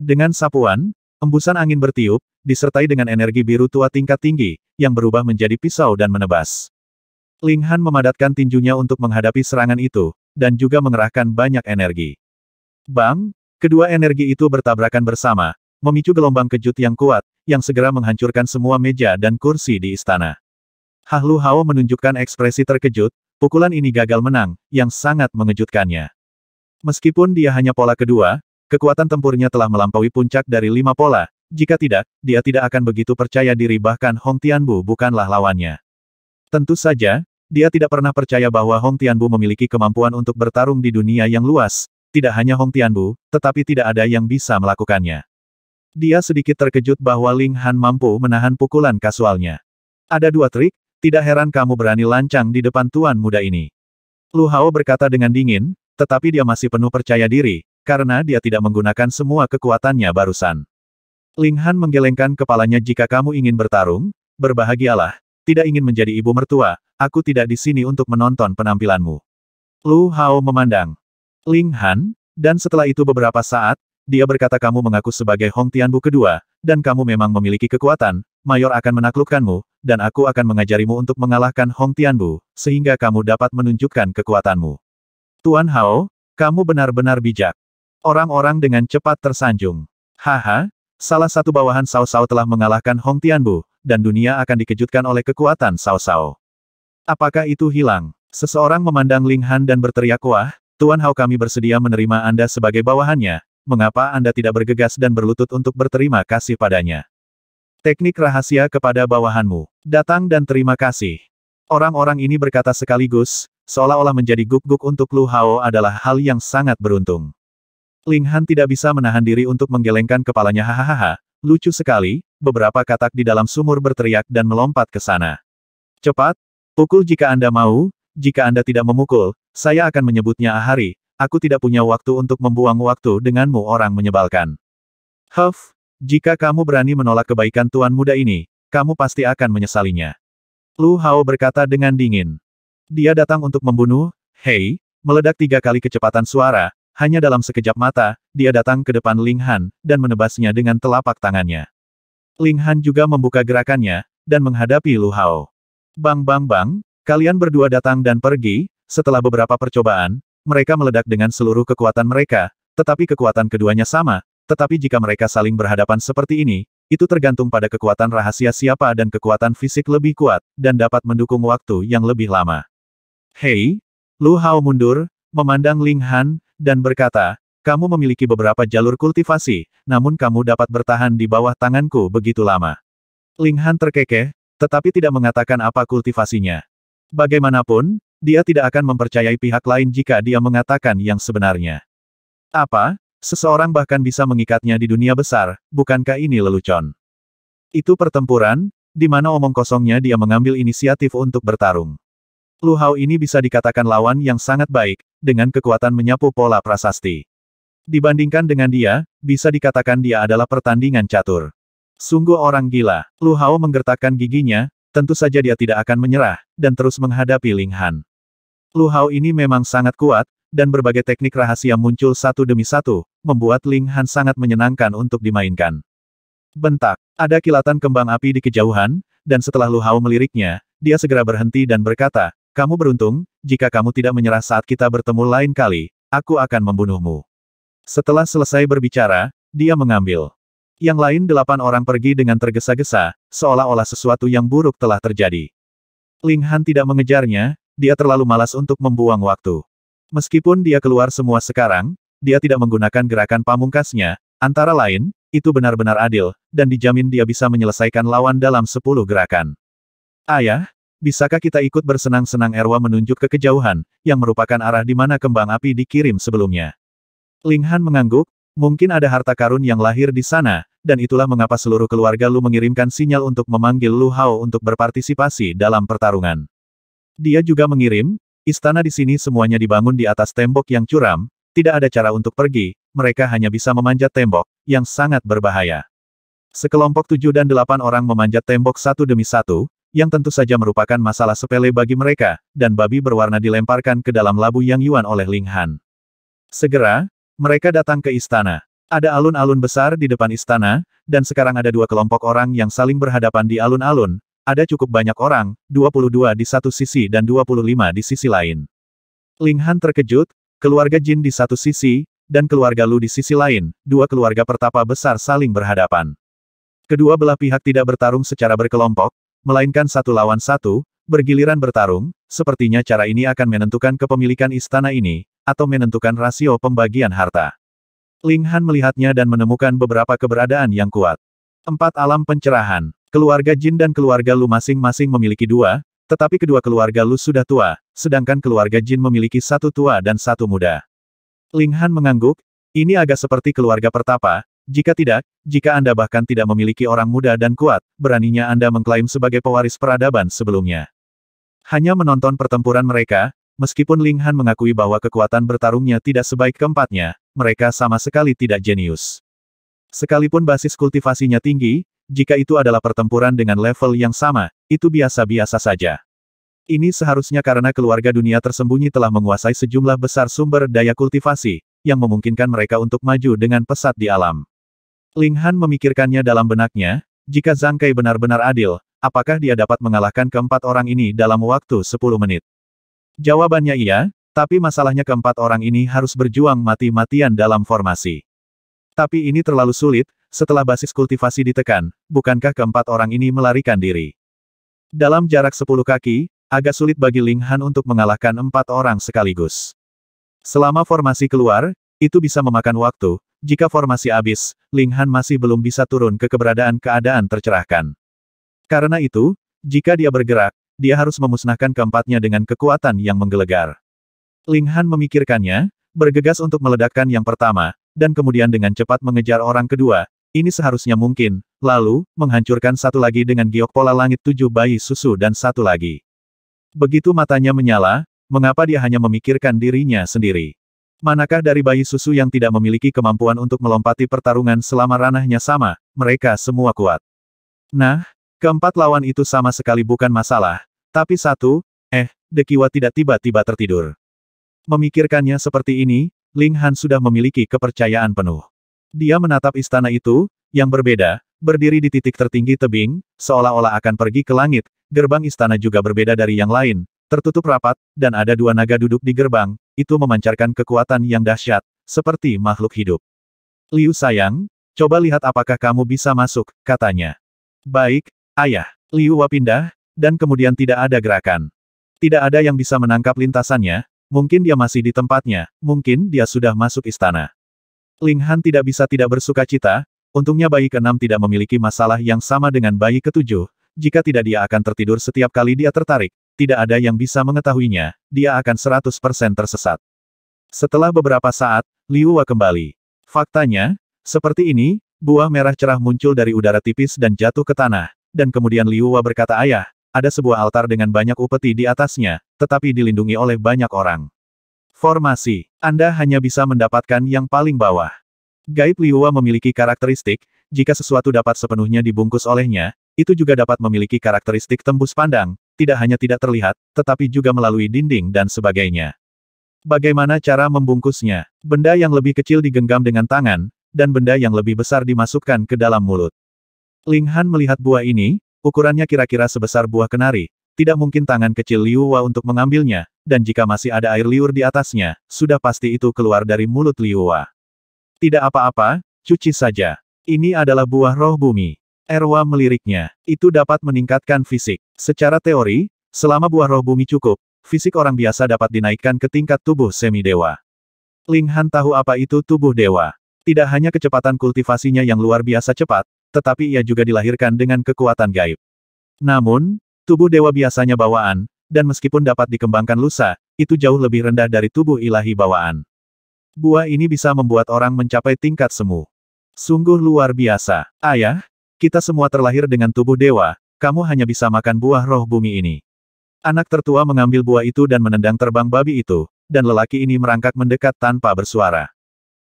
Dengan sapuan, embusan angin bertiup, disertai dengan energi biru tua tingkat tinggi, yang berubah menjadi pisau dan menebas. Ling Han memadatkan tinjunya untuk menghadapi serangan itu, dan juga mengerahkan banyak energi. Bang! Kedua energi itu bertabrakan bersama, memicu gelombang kejut yang kuat, yang segera menghancurkan semua meja dan kursi di istana. Hahlu Hao menunjukkan ekspresi terkejut, Pukulan ini gagal menang, yang sangat mengejutkannya. Meskipun dia hanya pola kedua, kekuatan tempurnya telah melampaui puncak dari lima pola, Jika tidak, dia tidak akan begitu percaya diri bahkan Hong Tianbu bukanlah lawannya. Tentu saja, dia tidak pernah percaya bahwa Hong Tianbu memiliki kemampuan untuk bertarung di dunia yang luas, tidak hanya Hong Tianbu, tetapi tidak ada yang bisa melakukannya. Dia sedikit terkejut bahwa Ling Han mampu menahan pukulan kasualnya. Ada dua trik, tidak heran kamu berani lancang di depan tuan muda ini. Lu Hao berkata dengan dingin, tetapi dia masih penuh percaya diri, karena dia tidak menggunakan semua kekuatannya barusan. Ling Han menggelengkan kepalanya jika kamu ingin bertarung, berbahagialah, tidak ingin menjadi ibu mertua, aku tidak di sini untuk menonton penampilanmu. Lu Hao memandang Ling Han, dan setelah itu beberapa saat, dia berkata kamu mengaku sebagai Hong Tianbu kedua, dan kamu memang memiliki kekuatan, Mayor akan menaklukkanmu, dan aku akan mengajarimu untuk mengalahkan Hong Tianbu, sehingga kamu dapat menunjukkan kekuatanmu. Tuan Hao, kamu benar-benar bijak. Orang-orang dengan cepat tersanjung. Haha, salah satu bawahan Sao Sao telah mengalahkan Hong Tianbu, dan dunia akan dikejutkan oleh kekuatan Sao Sao. Apakah itu hilang? Seseorang memandang Ling Han dan berteriak wah, Tuan Hao kami bersedia menerima Anda sebagai bawahannya, mengapa Anda tidak bergegas dan berlutut untuk berterima kasih padanya? Teknik rahasia kepada bawahanmu. Datang dan terima kasih. Orang-orang ini berkata sekaligus, seolah-olah menjadi guk-guk untuk Lu Hao adalah hal yang sangat beruntung. Ling Han tidak bisa menahan diri untuk menggelengkan kepalanya hahaha, lucu sekali, beberapa katak di dalam sumur berteriak dan melompat ke sana. Cepat, pukul jika Anda mau, jika Anda tidak memukul, saya akan menyebutnya Ahari, aku tidak punya waktu untuk membuang waktu denganmu orang menyebalkan. Huff, jika kamu berani menolak kebaikan tuan muda ini, kamu pasti akan menyesalinya. Lu Hao berkata dengan dingin. Dia datang untuk membunuh, hei, meledak tiga kali kecepatan suara, hanya dalam sekejap mata, dia datang ke depan Ling Han, dan menebasnya dengan telapak tangannya. Ling Han juga membuka gerakannya, dan menghadapi Lu Hao. Bang bang bang, kalian berdua datang dan pergi, setelah beberapa percobaan, mereka meledak dengan seluruh kekuatan mereka, tetapi kekuatan keduanya sama, tetapi jika mereka saling berhadapan seperti ini, itu tergantung pada kekuatan rahasia siapa dan kekuatan fisik lebih kuat, dan dapat mendukung waktu yang lebih lama. Hei, Lu Hao mundur, memandang Ling Han, dan berkata, kamu memiliki beberapa jalur kultivasi, namun kamu dapat bertahan di bawah tanganku begitu lama. Ling Han terkekeh, tetapi tidak mengatakan apa kultivasinya. Bagaimanapun, dia tidak akan mempercayai pihak lain jika dia mengatakan yang sebenarnya. Apa? Seseorang bahkan bisa mengikatnya di dunia besar, bukankah ini lelucon? Itu pertempuran, di mana omong kosongnya dia mengambil inisiatif untuk bertarung. Lu Hao ini bisa dikatakan lawan yang sangat baik, dengan kekuatan menyapu pola prasasti. Dibandingkan dengan dia, bisa dikatakan dia adalah pertandingan catur. Sungguh orang gila. Lu Hao menggertakkan giginya, tentu saja dia tidak akan menyerah, dan terus menghadapi Ling Han. Lu Hao ini memang sangat kuat, dan berbagai teknik rahasia muncul satu demi satu, membuat Ling Han sangat menyenangkan untuk dimainkan. Bentak. Ada kilatan kembang api di kejauhan, dan setelah Lu Hao meliriknya, dia segera berhenti dan berkata, kamu beruntung, jika kamu tidak menyerah saat kita bertemu lain kali, aku akan membunuhmu. Setelah selesai berbicara, dia mengambil. Yang lain delapan orang pergi dengan tergesa-gesa, seolah-olah sesuatu yang buruk telah terjadi. Ling Han tidak mengejarnya, dia terlalu malas untuk membuang waktu. Meskipun dia keluar semua sekarang, dia tidak menggunakan gerakan pamungkasnya, antara lain, itu benar-benar adil, dan dijamin dia bisa menyelesaikan lawan dalam sepuluh gerakan. Ayah, Bisakah kita ikut bersenang-senang Erwa menunjuk ke kejauhan, yang merupakan arah di mana kembang api dikirim sebelumnya? Ling Han mengangguk, mungkin ada harta karun yang lahir di sana, dan itulah mengapa seluruh keluarga Lu mengirimkan sinyal untuk memanggil Lu Hao untuk berpartisipasi dalam pertarungan. Dia juga mengirim, istana di sini semuanya dibangun di atas tembok yang curam, tidak ada cara untuk pergi, mereka hanya bisa memanjat tembok, yang sangat berbahaya. Sekelompok tujuh dan delapan orang memanjat tembok satu demi satu, yang tentu saja merupakan masalah sepele bagi mereka, dan babi berwarna dilemparkan ke dalam labu yang Yuan oleh Ling Han. Segera, mereka datang ke istana. Ada alun-alun besar di depan istana, dan sekarang ada dua kelompok orang yang saling berhadapan di alun-alun, ada cukup banyak orang, 22 di satu sisi dan 25 di sisi lain. Ling Han terkejut, keluarga Jin di satu sisi, dan keluarga Lu di sisi lain, dua keluarga pertapa besar saling berhadapan. Kedua belah pihak tidak bertarung secara berkelompok, melainkan satu lawan satu, bergiliran bertarung, sepertinya cara ini akan menentukan kepemilikan istana ini, atau menentukan rasio pembagian harta. Ling Han melihatnya dan menemukan beberapa keberadaan yang kuat. Empat alam pencerahan. Keluarga Jin dan keluarga Lu masing-masing memiliki dua, tetapi kedua keluarga Lu sudah tua, sedangkan keluarga Jin memiliki satu tua dan satu muda. Ling Han mengangguk, ini agak seperti keluarga pertapa, jika tidak, jika Anda bahkan tidak memiliki orang muda dan kuat, beraninya Anda mengklaim sebagai pewaris peradaban sebelumnya. Hanya menonton pertempuran mereka, meskipun Ling Han mengakui bahwa kekuatan bertarungnya tidak sebaik keempatnya, mereka sama sekali tidak jenius. Sekalipun basis kultivasinya tinggi, jika itu adalah pertempuran dengan level yang sama, itu biasa-biasa saja. Ini seharusnya karena keluarga dunia tersembunyi telah menguasai sejumlah besar sumber daya kultivasi, yang memungkinkan mereka untuk maju dengan pesat di alam. Ling Han memikirkannya dalam benaknya, jika Zhang Kai benar-benar adil, apakah dia dapat mengalahkan keempat orang ini dalam waktu 10 menit? Jawabannya iya, tapi masalahnya keempat orang ini harus berjuang mati-matian dalam formasi. Tapi ini terlalu sulit, setelah basis kultivasi ditekan, bukankah keempat orang ini melarikan diri? Dalam jarak 10 kaki, agak sulit bagi Ling Han untuk mengalahkan empat orang sekaligus. Selama formasi keluar, itu bisa memakan waktu, jika formasi habis, Ling Han masih belum bisa turun ke keberadaan keadaan tercerahkan. Karena itu, jika dia bergerak, dia harus memusnahkan keempatnya dengan kekuatan yang menggelegar. Ling Han memikirkannya, bergegas untuk meledakkan yang pertama, dan kemudian dengan cepat mengejar orang kedua, ini seharusnya mungkin, lalu, menghancurkan satu lagi dengan giok pola langit tujuh bayi susu dan satu lagi. Begitu matanya menyala, mengapa dia hanya memikirkan dirinya sendiri? Manakah dari bayi susu yang tidak memiliki kemampuan untuk melompati pertarungan selama ranahnya sama, mereka semua kuat. Nah, keempat lawan itu sama sekali bukan masalah, tapi satu, eh, Dekiwa tidak tiba-tiba tertidur. Memikirkannya seperti ini, Ling Han sudah memiliki kepercayaan penuh. Dia menatap istana itu, yang berbeda, berdiri di titik tertinggi tebing, seolah-olah akan pergi ke langit, gerbang istana juga berbeda dari yang lain, tertutup rapat, dan ada dua naga duduk di gerbang, itu memancarkan kekuatan yang dahsyat, seperti makhluk hidup. Liu sayang, coba lihat apakah kamu bisa masuk, katanya. Baik, ayah. Liu Wa pindah, dan kemudian tidak ada gerakan. Tidak ada yang bisa menangkap lintasannya, mungkin dia masih di tempatnya, mungkin dia sudah masuk istana. Ling Han tidak bisa tidak bersuka cita, untungnya bayi keenam tidak memiliki masalah yang sama dengan bayi ketujuh, jika tidak dia akan tertidur setiap kali dia tertarik, tidak ada yang bisa mengetahuinya, dia akan 100% tersesat. Setelah beberapa saat, Liu Wa kembali. Faktanya, seperti ini, buah merah cerah muncul dari udara tipis dan jatuh ke tanah, dan kemudian Liu Wa berkata ayah, ada sebuah altar dengan banyak upeti di atasnya, tetapi dilindungi oleh banyak orang. Formasi, Anda hanya bisa mendapatkan yang paling bawah. Gaib Liu Wa memiliki karakteristik, jika sesuatu dapat sepenuhnya dibungkus olehnya, itu juga dapat memiliki karakteristik tembus pandang, tidak hanya tidak terlihat, tetapi juga melalui dinding dan sebagainya. Bagaimana cara membungkusnya? Benda yang lebih kecil digenggam dengan tangan, dan benda yang lebih besar dimasukkan ke dalam mulut. Ling Han melihat buah ini, ukurannya kira-kira sebesar buah kenari, tidak mungkin tangan kecil Liu Wa untuk mengambilnya, dan jika masih ada air liur di atasnya, sudah pasti itu keluar dari mulut Liu Wa. Tidak apa-apa, cuci saja. Ini adalah buah roh bumi. Erwa meliriknya. Itu dapat meningkatkan fisik. Secara teori, selama buah roh bumi cukup, fisik orang biasa dapat dinaikkan ke tingkat tubuh semi-dewa. Ling Han tahu apa itu tubuh dewa. Tidak hanya kecepatan kultivasinya yang luar biasa cepat, tetapi ia juga dilahirkan dengan kekuatan gaib. Namun, tubuh dewa biasanya bawaan, dan meskipun dapat dikembangkan lusa, itu jauh lebih rendah dari tubuh ilahi bawaan. Buah ini bisa membuat orang mencapai tingkat semu. Sungguh luar biasa. Ayah, kita semua terlahir dengan tubuh dewa, kamu hanya bisa makan buah roh bumi ini. Anak tertua mengambil buah itu dan menendang terbang babi itu, dan lelaki ini merangkak mendekat tanpa bersuara.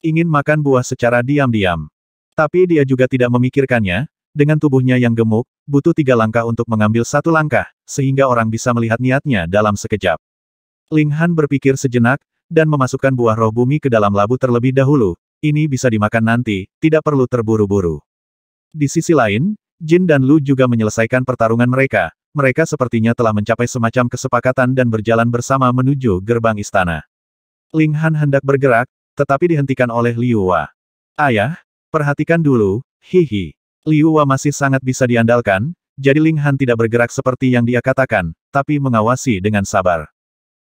Ingin makan buah secara diam-diam. Tapi dia juga tidak memikirkannya, dengan tubuhnya yang gemuk, butuh tiga langkah untuk mengambil satu langkah, sehingga orang bisa melihat niatnya dalam sekejap. Ling Han berpikir sejenak, dan memasukkan buah roh bumi ke dalam labu terlebih dahulu, ini bisa dimakan nanti, tidak perlu terburu-buru. Di sisi lain, Jin dan Lu juga menyelesaikan pertarungan mereka, mereka sepertinya telah mencapai semacam kesepakatan dan berjalan bersama menuju gerbang istana. Ling Han hendak bergerak, tetapi dihentikan oleh Liu Wa. Ayah, perhatikan dulu, hihi. Liu Wa masih sangat bisa diandalkan, jadi Ling Han tidak bergerak seperti yang dia katakan, tapi mengawasi dengan sabar.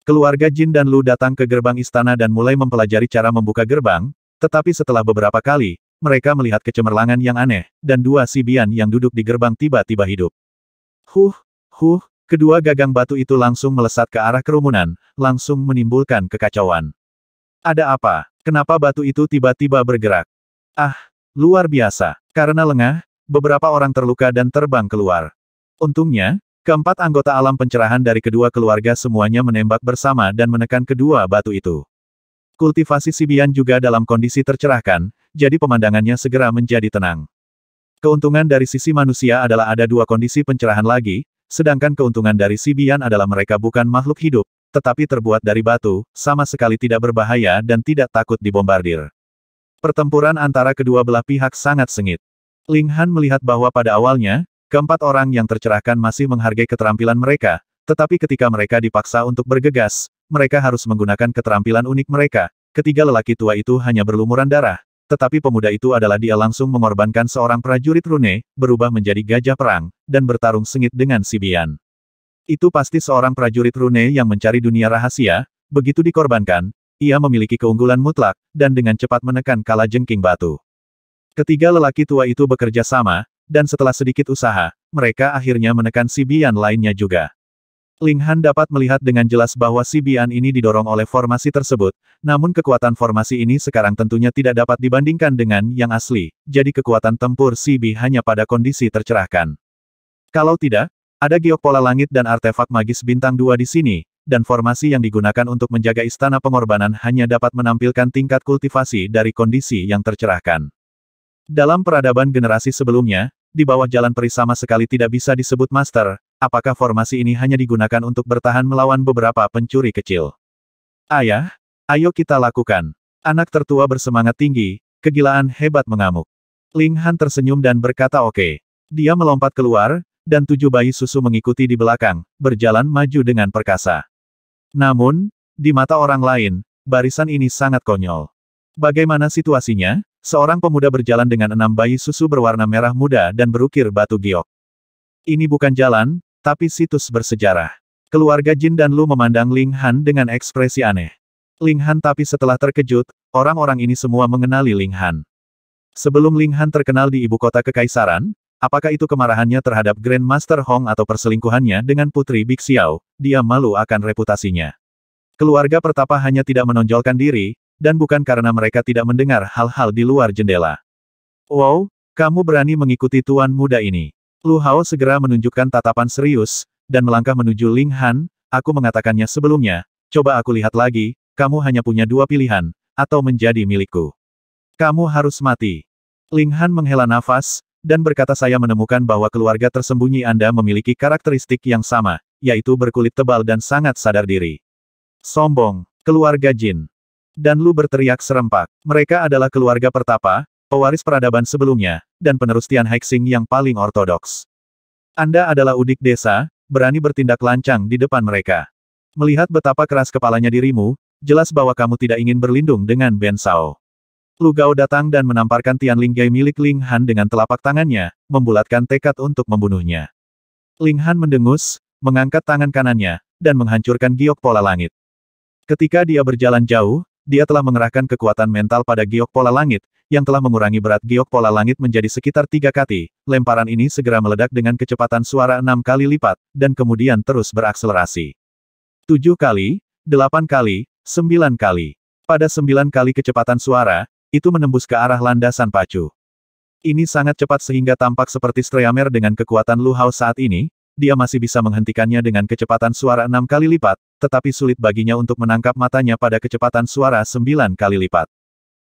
Keluarga Jin dan Lu datang ke gerbang istana dan mulai mempelajari cara membuka gerbang, tetapi setelah beberapa kali, mereka melihat kecemerlangan yang aneh, dan dua Sibian yang duduk di gerbang tiba-tiba hidup. Huh, huh, kedua gagang batu itu langsung melesat ke arah kerumunan, langsung menimbulkan kekacauan. Ada apa? Kenapa batu itu tiba-tiba bergerak? Ah, luar biasa. Karena lengah, beberapa orang terluka dan terbang keluar. Untungnya, keempat anggota alam pencerahan dari kedua keluarga semuanya menembak bersama dan menekan kedua batu itu. Kultivasi Sibian juga dalam kondisi tercerahkan, jadi pemandangannya segera menjadi tenang. Keuntungan dari sisi manusia adalah ada dua kondisi pencerahan lagi, sedangkan keuntungan dari Sibian adalah mereka bukan makhluk hidup, tetapi terbuat dari batu, sama sekali tidak berbahaya dan tidak takut dibombardir. Pertempuran antara kedua belah pihak sangat sengit. Ling Han melihat bahwa pada awalnya, keempat orang yang tercerahkan masih menghargai keterampilan mereka, tetapi ketika mereka dipaksa untuk bergegas, mereka harus menggunakan keterampilan unik mereka. Ketiga lelaki tua itu hanya berlumuran darah, tetapi pemuda itu adalah dia langsung mengorbankan seorang prajurit rune, berubah menjadi gajah perang, dan bertarung sengit dengan Sibian. Itu pasti seorang prajurit rune yang mencari dunia rahasia, begitu dikorbankan, ia memiliki keunggulan mutlak, dan dengan cepat menekan kala jengking batu. Ketiga lelaki tua itu bekerja sama, dan setelah sedikit usaha, mereka akhirnya menekan Sibian lainnya juga. Ling Han dapat melihat dengan jelas bahwa si Bian ini didorong oleh formasi tersebut, namun kekuatan formasi ini sekarang tentunya tidak dapat dibandingkan dengan yang asli, jadi kekuatan tempur si Bi hanya pada kondisi tercerahkan. Kalau tidak, ada giok pola langit dan artefak magis bintang dua di sini, dan formasi yang digunakan untuk menjaga istana pengorbanan hanya dapat menampilkan tingkat kultivasi dari kondisi yang tercerahkan. Dalam peradaban generasi sebelumnya, di bawah jalan peri sama sekali tidak bisa disebut master, Apakah formasi ini hanya digunakan untuk bertahan melawan beberapa pencuri kecil? Ayah, ayo kita lakukan. Anak tertua bersemangat tinggi, kegilaan hebat mengamuk. Ling Han tersenyum dan berkata oke. Dia melompat keluar, dan tujuh bayi susu mengikuti di belakang, berjalan maju dengan perkasa. Namun, di mata orang lain, barisan ini sangat konyol. Bagaimana situasinya? Seorang pemuda berjalan dengan enam bayi susu berwarna merah muda dan berukir batu giok. Ini bukan jalan, tapi situs bersejarah. Keluarga Jin dan Lu memandang Ling Han dengan ekspresi aneh. Ling Han tapi setelah terkejut, orang-orang ini semua mengenali Ling Han. Sebelum Ling Han terkenal di ibu kota kekaisaran, apakah itu kemarahannya terhadap Grand Master Hong atau perselingkuhannya dengan Putri Big Xiao, dia malu akan reputasinya. Keluarga pertapa hanya tidak menonjolkan diri, dan bukan karena mereka tidak mendengar hal-hal di luar jendela. Wow, kamu berani mengikuti tuan muda ini. Lu Hao segera menunjukkan tatapan serius, dan melangkah menuju Ling Han, aku mengatakannya sebelumnya, coba aku lihat lagi, kamu hanya punya dua pilihan, atau menjadi milikku. Kamu harus mati. Ling Han menghela nafas, dan berkata saya menemukan bahwa keluarga tersembunyi Anda memiliki karakteristik yang sama, yaitu berkulit tebal dan sangat sadar diri. Sombong, keluarga Jin. Dan Lu berteriak serempak. Mereka adalah keluarga pertapa, pewaris peradaban sebelumnya, dan penerus Tian Hexing yang paling ortodoks. Anda adalah udik desa, berani bertindak lancang di depan mereka. Melihat betapa keras kepalanya dirimu, jelas bahwa kamu tidak ingin berlindung dengan Ben Sao. Lu Gao datang dan menamparkan Tian Ling Gai milik Ling Han dengan telapak tangannya, membulatkan tekad untuk membunuhnya. Ling Han mendengus, mengangkat tangan kanannya, dan menghancurkan giok pola langit. Ketika dia berjalan jauh, dia telah mengerahkan kekuatan mental pada giok pola langit, yang telah mengurangi berat giok pola langit menjadi sekitar tiga kati, lemparan ini segera meledak dengan kecepatan suara enam kali lipat, dan kemudian terus berakselerasi. Tujuh kali, delapan kali, sembilan kali. Pada sembilan kali kecepatan suara, itu menembus ke arah landasan pacu. Ini sangat cepat sehingga tampak seperti Streamer dengan kekuatan Lu Hao saat ini, dia masih bisa menghentikannya dengan kecepatan suara enam kali lipat, tetapi sulit baginya untuk menangkap matanya pada kecepatan suara sembilan kali lipat.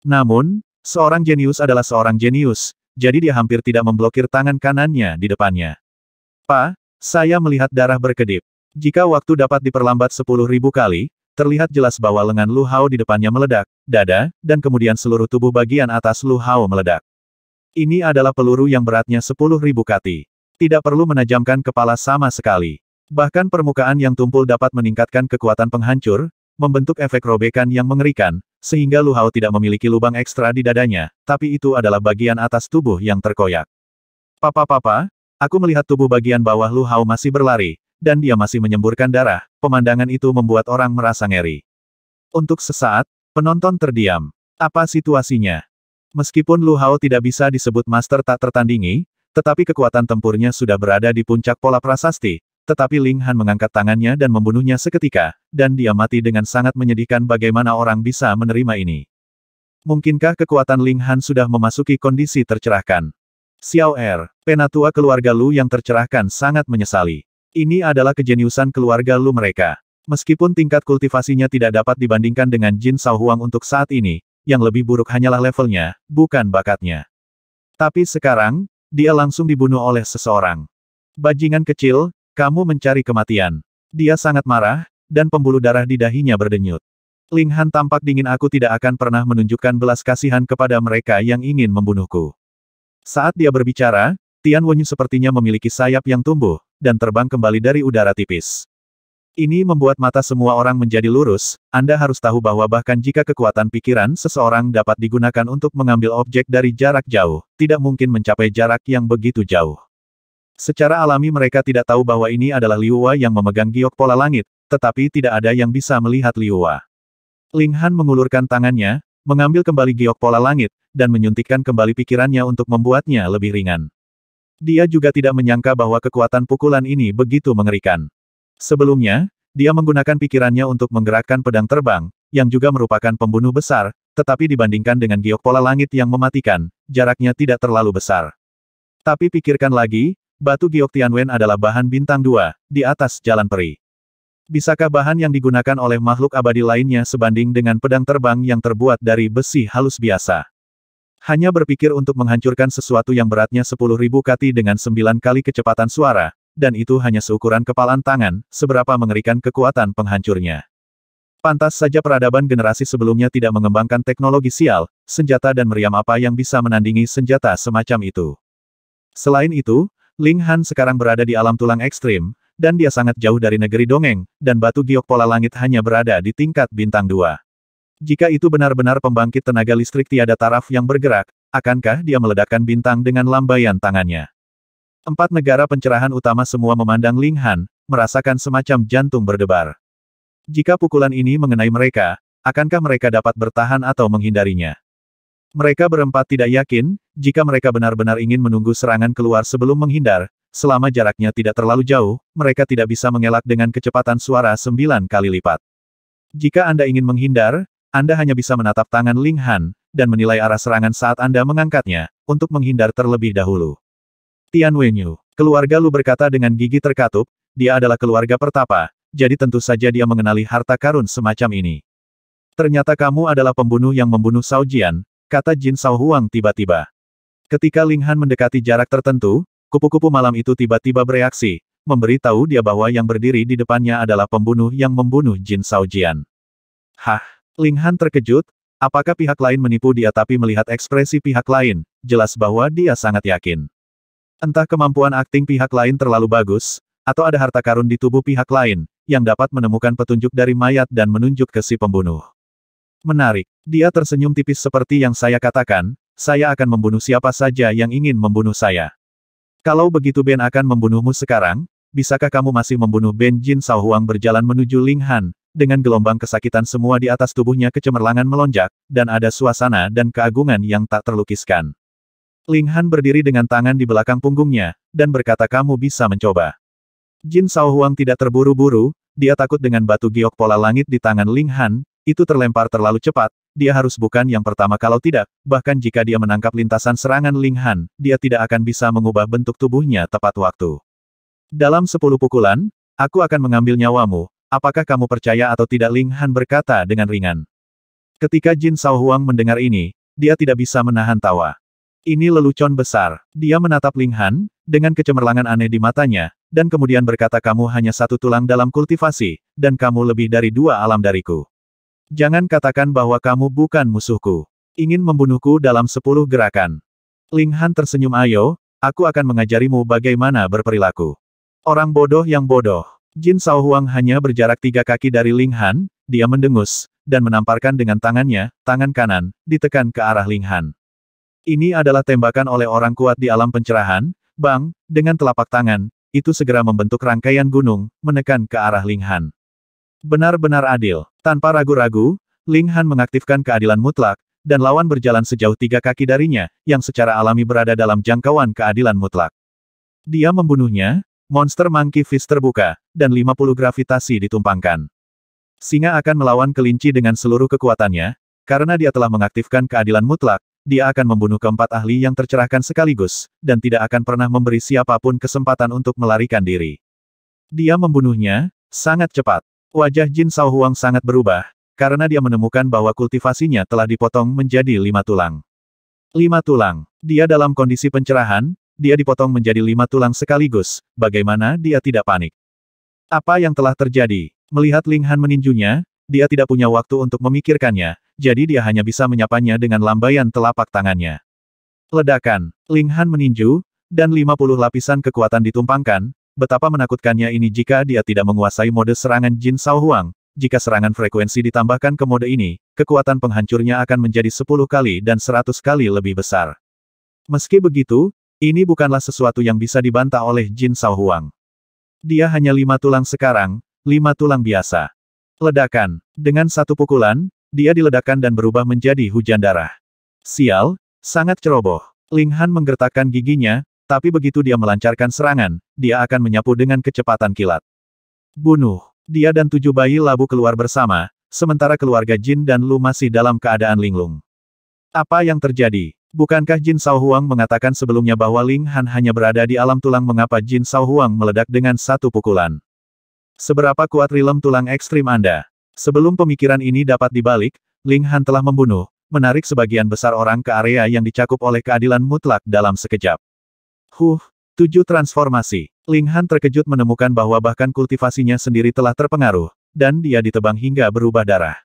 Namun, Seorang jenius adalah seorang jenius, jadi dia hampir tidak memblokir tangan kanannya di depannya. Pa, saya melihat darah berkedip. Jika waktu dapat diperlambat sepuluh ribu kali, terlihat jelas bahwa lengan Lu Hao di depannya meledak, dada, dan kemudian seluruh tubuh bagian atas Lu Hao meledak. Ini adalah peluru yang beratnya sepuluh ribu kati. Tidak perlu menajamkan kepala sama sekali. Bahkan permukaan yang tumpul dapat meningkatkan kekuatan penghancur, membentuk efek robekan yang mengerikan, sehingga Lu Hao tidak memiliki lubang ekstra di dadanya, tapi itu adalah bagian atas tubuh yang terkoyak. Papa-papa, aku melihat tubuh bagian bawah Lu Hao masih berlari, dan dia masih menyemburkan darah, pemandangan itu membuat orang merasa ngeri. Untuk sesaat, penonton terdiam. Apa situasinya? Meskipun Lu Hao tidak bisa disebut master tak tertandingi, tetapi kekuatan tempurnya sudah berada di puncak pola prasasti, tetapi Ling Han mengangkat tangannya dan membunuhnya seketika, dan dia mati dengan sangat menyedihkan bagaimana orang bisa menerima ini. Mungkinkah kekuatan Ling Han sudah memasuki kondisi tercerahkan? Xiao Er, penatua keluarga Lu yang tercerahkan sangat menyesali. Ini adalah kejeniusan keluarga Lu mereka. Meskipun tingkat kultivasinya tidak dapat dibandingkan dengan Jin Sao Huang untuk saat ini, yang lebih buruk hanyalah levelnya, bukan bakatnya. Tapi sekarang, dia langsung dibunuh oleh seseorang. Bajingan kecil, kamu mencari kematian. Dia sangat marah, dan pembuluh darah di dahinya berdenyut. Ling Han tampak dingin aku tidak akan pernah menunjukkan belas kasihan kepada mereka yang ingin membunuhku. Saat dia berbicara, Tian Wenyu sepertinya memiliki sayap yang tumbuh, dan terbang kembali dari udara tipis. Ini membuat mata semua orang menjadi lurus, Anda harus tahu bahwa bahkan jika kekuatan pikiran seseorang dapat digunakan untuk mengambil objek dari jarak jauh, tidak mungkin mencapai jarak yang begitu jauh. Secara alami mereka tidak tahu bahwa ini adalah Liuwa yang memegang giok pola langit, tetapi tidak ada yang bisa melihat Liuwa. Ling Han mengulurkan tangannya, mengambil kembali giok pola langit, dan menyuntikkan kembali pikirannya untuk membuatnya lebih ringan. Dia juga tidak menyangka bahwa kekuatan pukulan ini begitu mengerikan. Sebelumnya, dia menggunakan pikirannya untuk menggerakkan pedang terbang, yang juga merupakan pembunuh besar, tetapi dibandingkan dengan giok pola langit yang mematikan, jaraknya tidak terlalu besar. Tapi pikirkan lagi, batu giok Tianwen adalah bahan bintang dua, di atas jalan peri. Bisakah bahan yang digunakan oleh makhluk abadi lainnya sebanding dengan pedang terbang yang terbuat dari besi halus biasa? Hanya berpikir untuk menghancurkan sesuatu yang beratnya 10.000 kati dengan 9 kali kecepatan suara, dan itu hanya seukuran kepalan tangan, seberapa mengerikan kekuatan penghancurnya. Pantas saja peradaban generasi sebelumnya tidak mengembangkan teknologi sial, senjata dan meriam apa yang bisa menandingi senjata semacam itu. Selain itu, Ling Han sekarang berada di alam tulang ekstrim, dan dia sangat jauh dari negeri dongeng, dan batu giok pola langit hanya berada di tingkat bintang dua. Jika itu benar-benar pembangkit tenaga listrik tiada taraf yang bergerak, akankah dia meledakkan bintang dengan lambaian tangannya? Empat negara pencerahan utama semua memandang Ling Han, merasakan semacam jantung berdebar. Jika pukulan ini mengenai mereka, akankah mereka dapat bertahan atau menghindarinya? Mereka berempat tidak yakin, jika mereka benar-benar ingin menunggu serangan keluar sebelum menghindar, selama jaraknya tidak terlalu jauh, mereka tidak bisa mengelak dengan kecepatan suara sembilan kali lipat. Jika Anda ingin menghindar, Anda hanya bisa menatap tangan Ling Han, dan menilai arah serangan saat Anda mengangkatnya, untuk menghindar terlebih dahulu. Tian Wenyu. Keluarga Lu berkata dengan gigi terkatup, dia adalah keluarga pertapa, jadi tentu saja dia mengenali harta karun semacam ini. Ternyata kamu adalah pembunuh yang membunuh Sao Jian, kata Jin Sao Huang tiba-tiba. Ketika Ling Han mendekati jarak tertentu, kupu-kupu malam itu tiba-tiba bereaksi, memberitahu dia bahwa yang berdiri di depannya adalah pembunuh yang membunuh Jin Sao Jian. Hah, Ling Han terkejut, apakah pihak lain menipu dia tapi melihat ekspresi pihak lain, jelas bahwa dia sangat yakin. Entah kemampuan akting pihak lain terlalu bagus, atau ada harta karun di tubuh pihak lain, yang dapat menemukan petunjuk dari mayat dan menunjuk ke si pembunuh. Menarik. Dia tersenyum tipis seperti yang saya katakan, saya akan membunuh siapa saja yang ingin membunuh saya. Kalau begitu Ben akan membunuhmu sekarang, bisakah kamu masih membunuh Ben Jin Sao Huang berjalan menuju Ling Han, dengan gelombang kesakitan semua di atas tubuhnya kecemerlangan melonjak, dan ada suasana dan keagungan yang tak terlukiskan. Ling Han berdiri dengan tangan di belakang punggungnya, dan berkata kamu bisa mencoba. Jin Sao Huang tidak terburu-buru, dia takut dengan batu giok pola langit di tangan Ling Han, itu terlempar terlalu cepat, dia harus bukan yang pertama kalau tidak, bahkan jika dia menangkap lintasan serangan Ling Han, dia tidak akan bisa mengubah bentuk tubuhnya tepat waktu. Dalam sepuluh pukulan, aku akan mengambil nyawamu, apakah kamu percaya atau tidak Ling Han berkata dengan ringan. Ketika Jin Sao Huang mendengar ini, dia tidak bisa menahan tawa. Ini lelucon besar. Dia menatap Ling Han, dengan kecemerlangan aneh di matanya, dan kemudian berkata kamu hanya satu tulang dalam kultivasi, dan kamu lebih dari dua alam dariku. Jangan katakan bahwa kamu bukan musuhku. Ingin membunuhku dalam sepuluh gerakan. Ling Han tersenyum ayo, aku akan mengajarimu bagaimana berperilaku. Orang bodoh yang bodoh. Jin Sao Huang hanya berjarak tiga kaki dari Ling Han, dia mendengus, dan menamparkan dengan tangannya, tangan kanan, ditekan ke arah Ling Han. Ini adalah tembakan oleh orang kuat di alam pencerahan, Bang, dengan telapak tangan, itu segera membentuk rangkaian gunung, menekan ke arah Ling Han. Benar-benar adil. Tanpa ragu-ragu, Ling Han mengaktifkan keadilan mutlak, dan lawan berjalan sejauh tiga kaki darinya, yang secara alami berada dalam jangkauan keadilan mutlak. Dia membunuhnya, monster Monkey Fist terbuka, dan 50 gravitasi ditumpangkan. Singa akan melawan kelinci dengan seluruh kekuatannya, karena dia telah mengaktifkan keadilan mutlak, dia akan membunuh keempat ahli yang tercerahkan sekaligus, dan tidak akan pernah memberi siapa pun kesempatan untuk melarikan diri. Dia membunuhnya, sangat cepat. Wajah Jin Sao Huang sangat berubah, karena dia menemukan bahwa kultivasinya telah dipotong menjadi lima tulang. Lima tulang. Dia dalam kondisi pencerahan, dia dipotong menjadi lima tulang sekaligus, bagaimana dia tidak panik. Apa yang telah terjadi? Melihat Ling Han meninjunya, dia tidak punya waktu untuk memikirkannya, jadi dia hanya bisa menyapanya dengan lambaian telapak tangannya. Ledakan, Ling Han meninju, dan 50 lapisan kekuatan ditumpangkan, betapa menakutkannya ini jika dia tidak menguasai mode serangan Jin Sao Huang, jika serangan frekuensi ditambahkan ke mode ini, kekuatan penghancurnya akan menjadi 10 kali dan 100 kali lebih besar. Meski begitu, ini bukanlah sesuatu yang bisa dibantah oleh Jin Sao Huang. Dia hanya lima tulang sekarang, lima tulang biasa. Ledakan. Dengan satu pukulan, dia diledakkan dan berubah menjadi hujan darah. Sial, sangat ceroboh. Ling Han menggertakkan giginya, tapi begitu dia melancarkan serangan, dia akan menyapu dengan kecepatan kilat. Bunuh. Dia dan tujuh bayi labu keluar bersama, sementara keluarga Jin dan Lu masih dalam keadaan linglung. Apa yang terjadi? Bukankah Jin Sao Huang mengatakan sebelumnya bahwa Ling Han hanya berada di alam tulang mengapa Jin Sao Huang meledak dengan satu pukulan? Seberapa kuat rilem tulang ekstrim Anda? Sebelum pemikiran ini dapat dibalik, Ling Han telah membunuh, menarik sebagian besar orang ke area yang dicakup oleh keadilan mutlak dalam sekejap. Huh, tujuh transformasi. Ling Han terkejut menemukan bahwa bahkan kultivasinya sendiri telah terpengaruh, dan dia ditebang hingga berubah darah.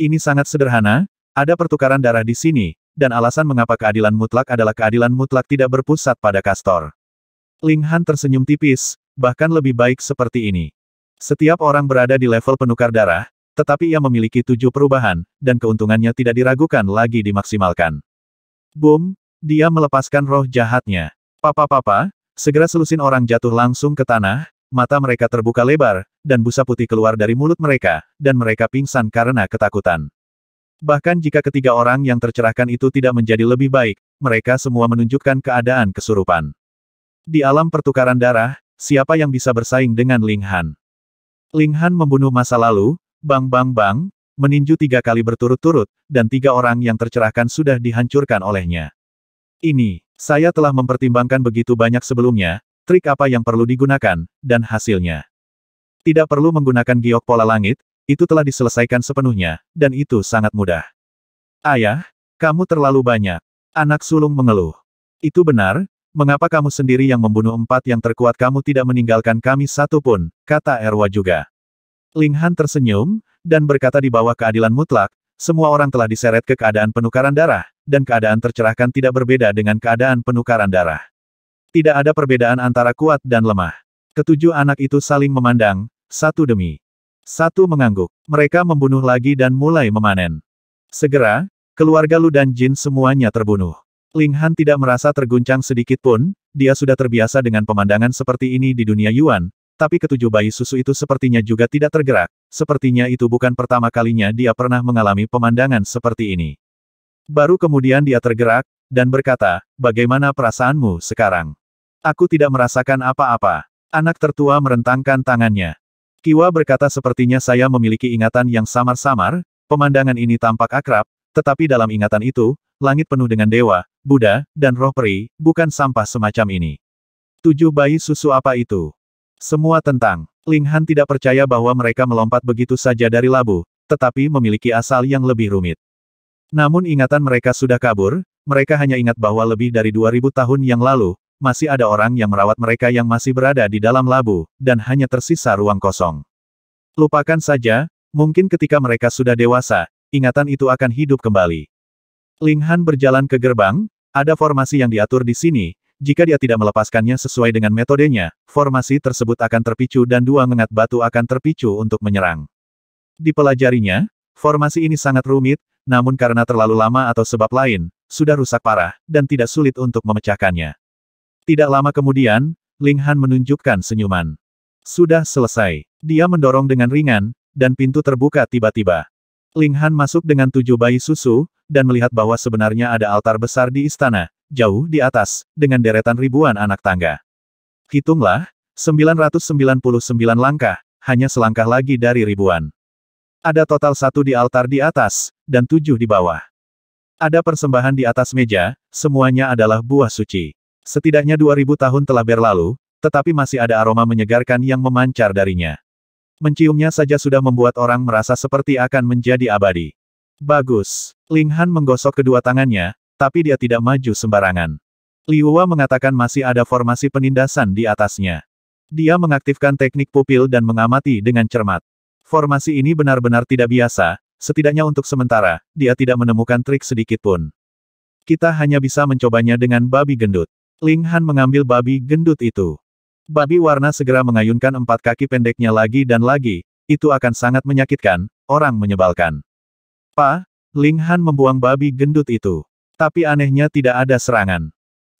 Ini sangat sederhana, ada pertukaran darah di sini, dan alasan mengapa keadilan mutlak adalah keadilan mutlak tidak berpusat pada kastor. Ling Han tersenyum tipis, bahkan lebih baik seperti ini. Setiap orang berada di level penukar darah, tetapi ia memiliki tujuh perubahan, dan keuntungannya tidak diragukan lagi dimaksimalkan. Boom, dia melepaskan roh jahatnya. Papa-papa, segera selusin orang jatuh langsung ke tanah, mata mereka terbuka lebar, dan busa putih keluar dari mulut mereka, dan mereka pingsan karena ketakutan. Bahkan jika ketiga orang yang tercerahkan itu tidak menjadi lebih baik, mereka semua menunjukkan keadaan kesurupan. Di alam pertukaran darah, siapa yang bisa bersaing dengan Ling Han? Ling Han membunuh masa lalu, bang bang bang, meninju tiga kali berturut-turut, dan tiga orang yang tercerahkan sudah dihancurkan olehnya. Ini, saya telah mempertimbangkan begitu banyak sebelumnya, trik apa yang perlu digunakan, dan hasilnya. Tidak perlu menggunakan giok pola langit, itu telah diselesaikan sepenuhnya, dan itu sangat mudah. Ayah, kamu terlalu banyak. Anak sulung mengeluh. Itu benar, Mengapa kamu sendiri yang membunuh empat yang terkuat kamu tidak meninggalkan kami satu pun, kata Erwa juga. Ling Han tersenyum, dan berkata di bawah keadilan mutlak, semua orang telah diseret ke keadaan penukaran darah, dan keadaan tercerahkan tidak berbeda dengan keadaan penukaran darah. Tidak ada perbedaan antara kuat dan lemah. Ketujuh anak itu saling memandang, satu demi satu mengangguk. Mereka membunuh lagi dan mulai memanen. Segera, keluarga Lu dan Jin semuanya terbunuh. Ling Han tidak merasa terguncang sedikit pun, dia sudah terbiasa dengan pemandangan seperti ini di dunia Yuan, tapi ketujuh bayi susu itu sepertinya juga tidak tergerak, sepertinya itu bukan pertama kalinya dia pernah mengalami pemandangan seperti ini. Baru kemudian dia tergerak, dan berkata, bagaimana perasaanmu sekarang? Aku tidak merasakan apa-apa. Anak tertua merentangkan tangannya. Kiwa berkata sepertinya saya memiliki ingatan yang samar-samar, pemandangan ini tampak akrab, tetapi dalam ingatan itu, langit penuh dengan dewa, Buddha, dan roh peri, bukan sampah semacam ini. Tujuh bayi susu apa itu? Semua tentang. Ling Han tidak percaya bahwa mereka melompat begitu saja dari labu, tetapi memiliki asal yang lebih rumit. Namun ingatan mereka sudah kabur, mereka hanya ingat bahwa lebih dari 2000 tahun yang lalu, masih ada orang yang merawat mereka yang masih berada di dalam labu, dan hanya tersisa ruang kosong. Lupakan saja, mungkin ketika mereka sudah dewasa, ingatan itu akan hidup kembali. Ling Han berjalan ke gerbang, ada formasi yang diatur di sini, jika dia tidak melepaskannya sesuai dengan metodenya, formasi tersebut akan terpicu dan dua mengat batu akan terpicu untuk menyerang. Dipelajarinya, formasi ini sangat rumit, namun karena terlalu lama atau sebab lain, sudah rusak parah, dan tidak sulit untuk memecahkannya. Tidak lama kemudian, Ling Han menunjukkan senyuman. Sudah selesai. Dia mendorong dengan ringan, dan pintu terbuka tiba-tiba. Ling Han masuk dengan tujuh bayi susu, dan melihat bahwa sebenarnya ada altar besar di istana, jauh di atas, dengan deretan ribuan anak tangga. Hitunglah, 999 langkah, hanya selangkah lagi dari ribuan. Ada total satu di altar di atas, dan tujuh di bawah. Ada persembahan di atas meja, semuanya adalah buah suci. Setidaknya 2000 tahun telah berlalu, tetapi masih ada aroma menyegarkan yang memancar darinya. Menciumnya saja sudah membuat orang merasa seperti akan menjadi abadi. Bagus. Ling Han menggosok kedua tangannya, tapi dia tidak maju sembarangan. Liu Hua mengatakan masih ada formasi penindasan di atasnya. Dia mengaktifkan teknik pupil dan mengamati dengan cermat. Formasi ini benar-benar tidak biasa, setidaknya untuk sementara, dia tidak menemukan trik sedikit pun. Kita hanya bisa mencobanya dengan babi gendut. Ling Han mengambil babi gendut itu. Babi warna segera mengayunkan empat kaki pendeknya lagi dan lagi, itu akan sangat menyakitkan, orang menyebalkan. Pa, Ling Han membuang babi gendut itu. Tapi anehnya tidak ada serangan.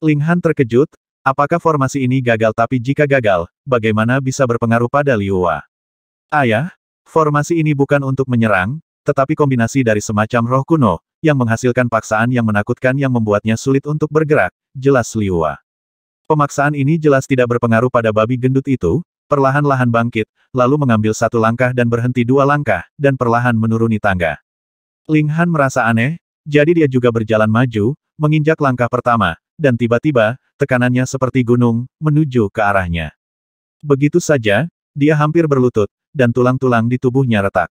Ling Han terkejut, apakah formasi ini gagal tapi jika gagal, bagaimana bisa berpengaruh pada Liu Hua? Ayah, formasi ini bukan untuk menyerang, tetapi kombinasi dari semacam roh kuno, yang menghasilkan paksaan yang menakutkan yang membuatnya sulit untuk bergerak, jelas Liu Hua. Pemaksaan ini jelas tidak berpengaruh pada babi gendut itu, perlahan-lahan bangkit, lalu mengambil satu langkah dan berhenti dua langkah, dan perlahan menuruni tangga. Ling Han merasa aneh, jadi dia juga berjalan maju, menginjak langkah pertama, dan tiba-tiba, tekanannya seperti gunung, menuju ke arahnya. Begitu saja, dia hampir berlutut, dan tulang-tulang di tubuhnya retak.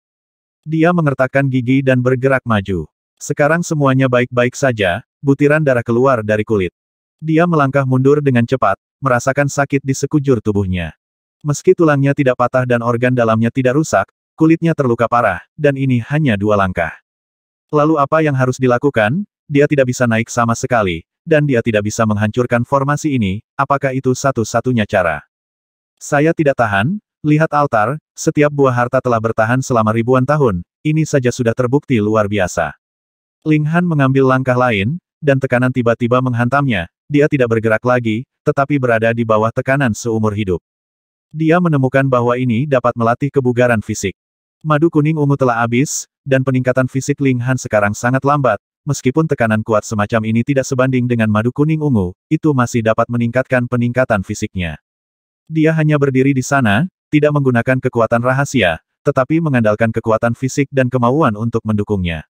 Dia mengertakkan gigi dan bergerak maju. Sekarang semuanya baik-baik saja, butiran darah keluar dari kulit. Dia melangkah mundur dengan cepat, merasakan sakit di sekujur tubuhnya. Meski tulangnya tidak patah dan organ dalamnya tidak rusak, kulitnya terluka parah, dan ini hanya dua langkah. Lalu apa yang harus dilakukan? Dia tidak bisa naik sama sekali, dan dia tidak bisa menghancurkan formasi ini, apakah itu satu-satunya cara? Saya tidak tahan, lihat altar, setiap buah harta telah bertahan selama ribuan tahun, ini saja sudah terbukti luar biasa. Ling Han mengambil langkah lain, dan tekanan tiba-tiba menghantamnya, dia tidak bergerak lagi, tetapi berada di bawah tekanan seumur hidup. Dia menemukan bahwa ini dapat melatih kebugaran fisik. Madu kuning ungu telah habis, dan peningkatan fisik Ling Han sekarang sangat lambat, meskipun tekanan kuat semacam ini tidak sebanding dengan madu kuning ungu, itu masih dapat meningkatkan peningkatan fisiknya. Dia hanya berdiri di sana, tidak menggunakan kekuatan rahasia, tetapi mengandalkan kekuatan fisik dan kemauan untuk mendukungnya.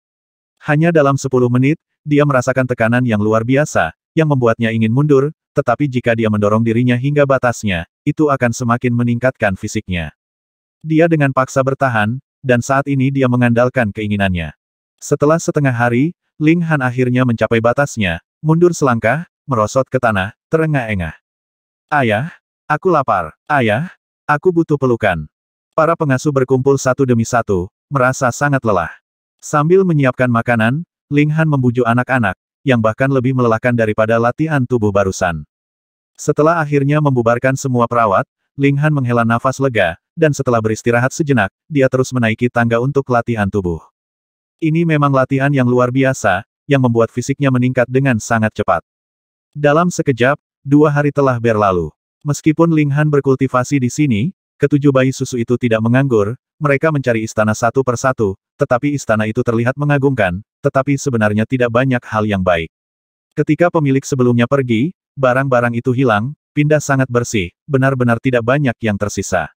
Hanya dalam 10 menit, dia merasakan tekanan yang luar biasa, yang membuatnya ingin mundur, tetapi jika dia mendorong dirinya hingga batasnya, itu akan semakin meningkatkan fisiknya. Dia dengan paksa bertahan, dan saat ini dia mengandalkan keinginannya. Setelah setengah hari, Ling Han akhirnya mencapai batasnya, mundur selangkah, merosot ke tanah, terengah-engah. Ayah, aku lapar. Ayah, aku butuh pelukan. Para pengasuh berkumpul satu demi satu, merasa sangat lelah. Sambil menyiapkan makanan, Ling Han membujuk anak-anak, yang bahkan lebih melelahkan daripada latihan tubuh barusan. Setelah akhirnya membubarkan semua perawat, Ling Han menghela nafas lega, dan setelah beristirahat sejenak, dia terus menaiki tangga untuk latihan tubuh. Ini memang latihan yang luar biasa, yang membuat fisiknya meningkat dengan sangat cepat. Dalam sekejap, dua hari telah berlalu. Meskipun Ling Han berkultivasi di sini, ketujuh bayi susu itu tidak menganggur, mereka mencari istana satu persatu, tetapi istana itu terlihat mengagumkan, tetapi sebenarnya tidak banyak hal yang baik. Ketika pemilik sebelumnya pergi, barang-barang itu hilang, pindah sangat bersih, benar-benar tidak banyak yang tersisa.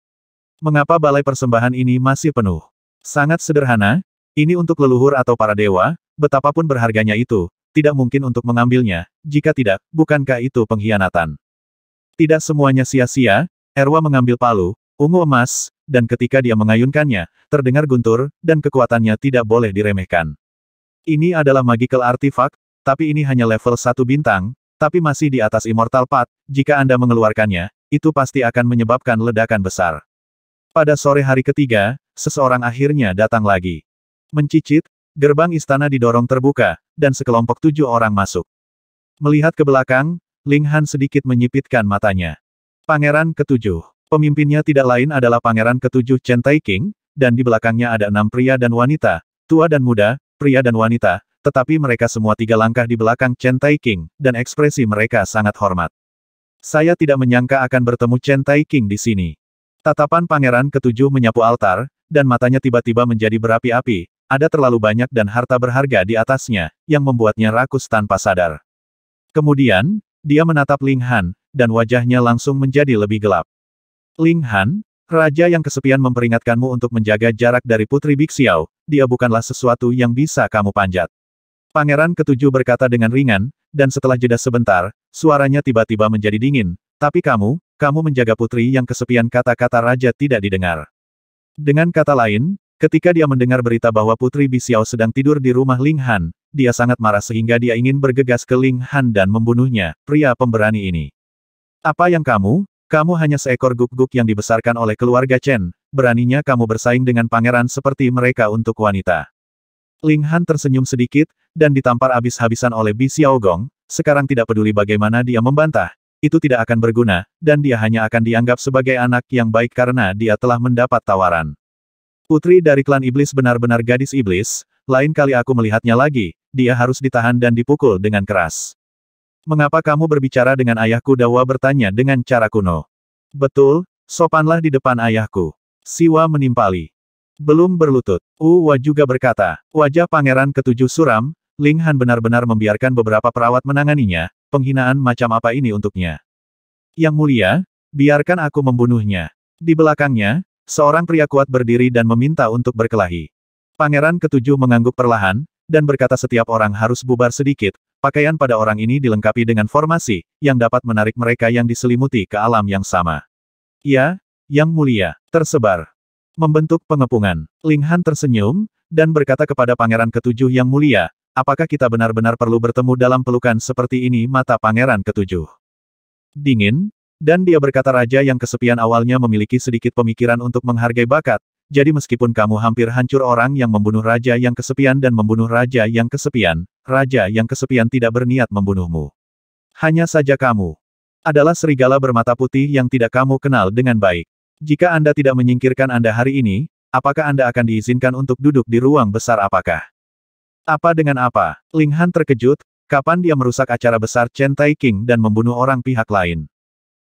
Mengapa balai persembahan ini masih penuh? Sangat sederhana, ini untuk leluhur atau para dewa, betapapun berharganya itu, tidak mungkin untuk mengambilnya, jika tidak, bukankah itu pengkhianatan? Tidak semuanya sia-sia, Erwa mengambil palu, ungu emas, dan ketika dia mengayunkannya, terdengar guntur, dan kekuatannya tidak boleh diremehkan. Ini adalah magical artifact, tapi ini hanya level 1 bintang, tapi masih di atas Immortal Path, jika Anda mengeluarkannya, itu pasti akan menyebabkan ledakan besar. Pada sore hari ketiga, seseorang akhirnya datang lagi. Mencicit, gerbang istana didorong terbuka, dan sekelompok tujuh orang masuk. Melihat ke belakang, Ling Han sedikit menyipitkan matanya. Pangeran ketujuh. Pemimpinnya tidak lain adalah Pangeran ketujuh Chen Tai King, dan di belakangnya ada enam pria dan wanita, tua dan muda, pria dan wanita, tetapi mereka semua tiga langkah di belakang Chen Tai King, dan ekspresi mereka sangat hormat. Saya tidak menyangka akan bertemu Chen Tai King di sini. Tatapan pangeran ketujuh menyapu altar, dan matanya tiba-tiba menjadi berapi-api, ada terlalu banyak dan harta berharga di atasnya, yang membuatnya rakus tanpa sadar. Kemudian, dia menatap Ling Han, dan wajahnya langsung menjadi lebih gelap. Ling Han, Raja yang kesepian memperingatkanmu untuk menjaga jarak dari Putri Bixiao, dia bukanlah sesuatu yang bisa kamu panjat. Pangeran ketujuh berkata dengan ringan, dan setelah jeda sebentar, suaranya tiba-tiba menjadi dingin. Tapi kamu, kamu menjaga putri yang kesepian kata-kata raja tidak didengar. Dengan kata lain, ketika dia mendengar berita bahwa putri Bisiao sedang tidur di rumah Ling Han, dia sangat marah sehingga dia ingin bergegas ke Ling Han dan membunuhnya, pria pemberani ini. Apa yang kamu, kamu hanya seekor guk-guk yang dibesarkan oleh keluarga Chen, beraninya kamu bersaing dengan pangeran seperti mereka untuk wanita. Ling Han tersenyum sedikit, dan ditampar habis-habisan oleh Bi Xiaogong, sekarang tidak peduli bagaimana dia membantah, itu tidak akan berguna, dan dia hanya akan dianggap sebagai anak yang baik karena dia telah mendapat tawaran. Putri dari klan iblis benar-benar gadis iblis, lain kali aku melihatnya lagi, dia harus ditahan dan dipukul dengan keras. Mengapa kamu berbicara dengan ayahku Dawa bertanya dengan cara kuno. Betul, sopanlah di depan ayahku. Siwa menimpali. Belum berlutut. Uwa juga berkata, wajah pangeran ketujuh suram, Ling Han benar-benar membiarkan beberapa perawat menanganinya, penghinaan macam apa ini untuknya. Yang mulia, biarkan aku membunuhnya. Di belakangnya, seorang pria kuat berdiri dan meminta untuk berkelahi. Pangeran ketujuh mengangguk perlahan, dan berkata setiap orang harus bubar sedikit, pakaian pada orang ini dilengkapi dengan formasi, yang dapat menarik mereka yang diselimuti ke alam yang sama. Ya, yang mulia, tersebar. Membentuk pengepungan. Ling Han tersenyum, dan berkata kepada pangeran ketujuh yang mulia, apakah kita benar-benar perlu bertemu dalam pelukan seperti ini mata pangeran ketujuh. Dingin, dan dia berkata raja yang kesepian awalnya memiliki sedikit pemikiran untuk menghargai bakat, jadi meskipun kamu hampir hancur orang yang membunuh raja yang kesepian dan membunuh raja yang kesepian, raja yang kesepian tidak berniat membunuhmu. Hanya saja kamu adalah serigala bermata putih yang tidak kamu kenal dengan baik. Jika Anda tidak menyingkirkan Anda hari ini, apakah Anda akan diizinkan untuk duduk di ruang besar apakah? Apa dengan apa? Ling Han terkejut, kapan dia merusak acara besar Chen Tai King dan membunuh orang pihak lain?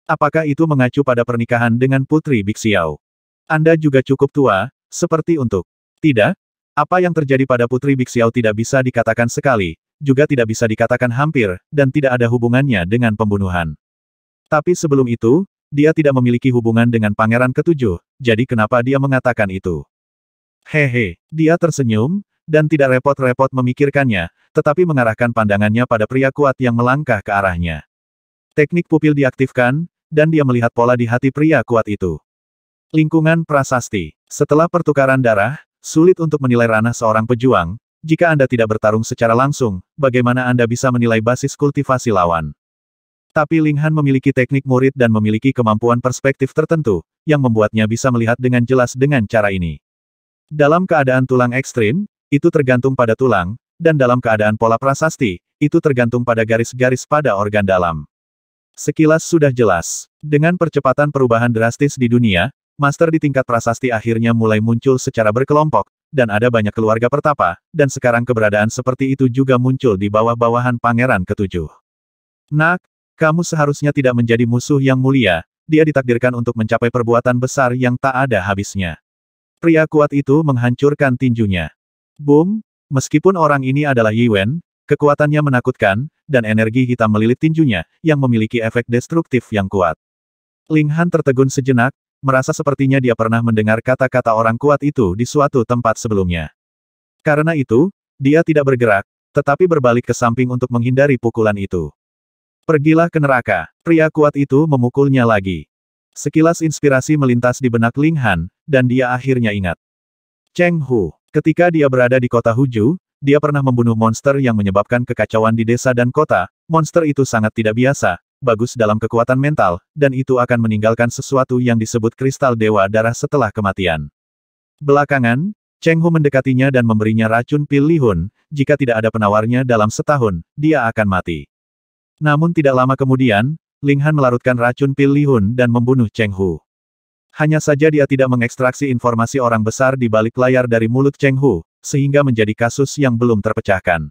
Apakah itu mengacu pada pernikahan dengan Putri Bixiao? Anda juga cukup tua, seperti untuk. Tidak? Apa yang terjadi pada Putri Bixiao tidak bisa dikatakan sekali, juga tidak bisa dikatakan hampir, dan tidak ada hubungannya dengan pembunuhan. Tapi sebelum itu, dia tidak memiliki hubungan dengan pangeran ketujuh, jadi kenapa dia mengatakan itu? Hehe, dia tersenyum, dan tidak repot-repot memikirkannya, tetapi mengarahkan pandangannya pada pria kuat yang melangkah ke arahnya. Teknik pupil diaktifkan, dan dia melihat pola di hati pria kuat itu. Lingkungan prasasti. Setelah pertukaran darah, sulit untuk menilai ranah seorang pejuang, jika Anda tidak bertarung secara langsung, bagaimana Anda bisa menilai basis kultivasi lawan? Tapi Ling Han memiliki teknik murid dan memiliki kemampuan perspektif tertentu, yang membuatnya bisa melihat dengan jelas dengan cara ini. Dalam keadaan tulang ekstrim, itu tergantung pada tulang, dan dalam keadaan pola prasasti, itu tergantung pada garis-garis pada organ dalam. Sekilas sudah jelas. Dengan percepatan perubahan drastis di dunia, master di tingkat prasasti akhirnya mulai muncul secara berkelompok, dan ada banyak keluarga pertapa, dan sekarang keberadaan seperti itu juga muncul di bawah-bawahan pangeran ketujuh. Nak, kamu seharusnya tidak menjadi musuh yang mulia, dia ditakdirkan untuk mencapai perbuatan besar yang tak ada habisnya. Pria kuat itu menghancurkan tinjunya. Boom! Meskipun orang ini adalah Yi Wen, kekuatannya menakutkan, dan energi hitam melilit tinjunya, yang memiliki efek destruktif yang kuat. Ling Han tertegun sejenak, merasa sepertinya dia pernah mendengar kata-kata orang kuat itu di suatu tempat sebelumnya. Karena itu, dia tidak bergerak, tetapi berbalik ke samping untuk menghindari pukulan itu. Pergilah ke neraka. Pria kuat itu memukulnya lagi. Sekilas inspirasi melintas di benak Ling Han, dan dia akhirnya ingat. Cheng Hu. Ketika dia berada di kota Huju, dia pernah membunuh monster yang menyebabkan kekacauan di desa dan kota. Monster itu sangat tidak biasa, bagus dalam kekuatan mental, dan itu akan meninggalkan sesuatu yang disebut kristal dewa darah setelah kematian. Belakangan, Cheng Hu mendekatinya dan memberinya racun pil lihun, jika tidak ada penawarnya dalam setahun, dia akan mati. Namun tidak lama kemudian, Ling Han melarutkan racun pil Lihun dan membunuh Cheng Hu. Hanya saja dia tidak mengekstraksi informasi orang besar di balik layar dari mulut Cheng Hu, sehingga menjadi kasus yang belum terpecahkan.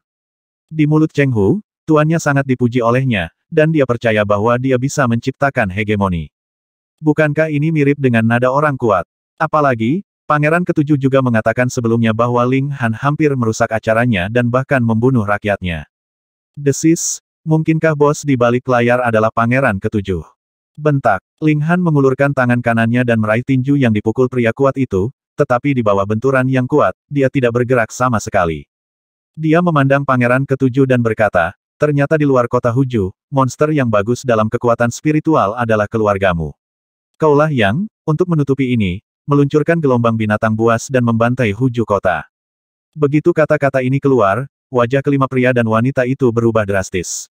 Di mulut Cheng Hu, tuannya sangat dipuji olehnya, dan dia percaya bahwa dia bisa menciptakan hegemoni. Bukankah ini mirip dengan nada orang kuat? Apalagi, Pangeran ketujuh juga mengatakan sebelumnya bahwa Ling Han hampir merusak acaranya dan bahkan membunuh rakyatnya. Desis, mungkinkah bos di balik layar adalah pangeran ketujuh? Bentak, Ling Han mengulurkan tangan kanannya dan meraih tinju yang dipukul pria kuat itu, tetapi di bawah benturan yang kuat, dia tidak bergerak sama sekali. Dia memandang pangeran ketujuh dan berkata, ternyata di luar kota Huju, monster yang bagus dalam kekuatan spiritual adalah keluargamu. Kaulah yang, untuk menutupi ini, meluncurkan gelombang binatang buas dan membantai huju kota. Begitu kata-kata ini keluar, wajah kelima pria dan wanita itu berubah drastis.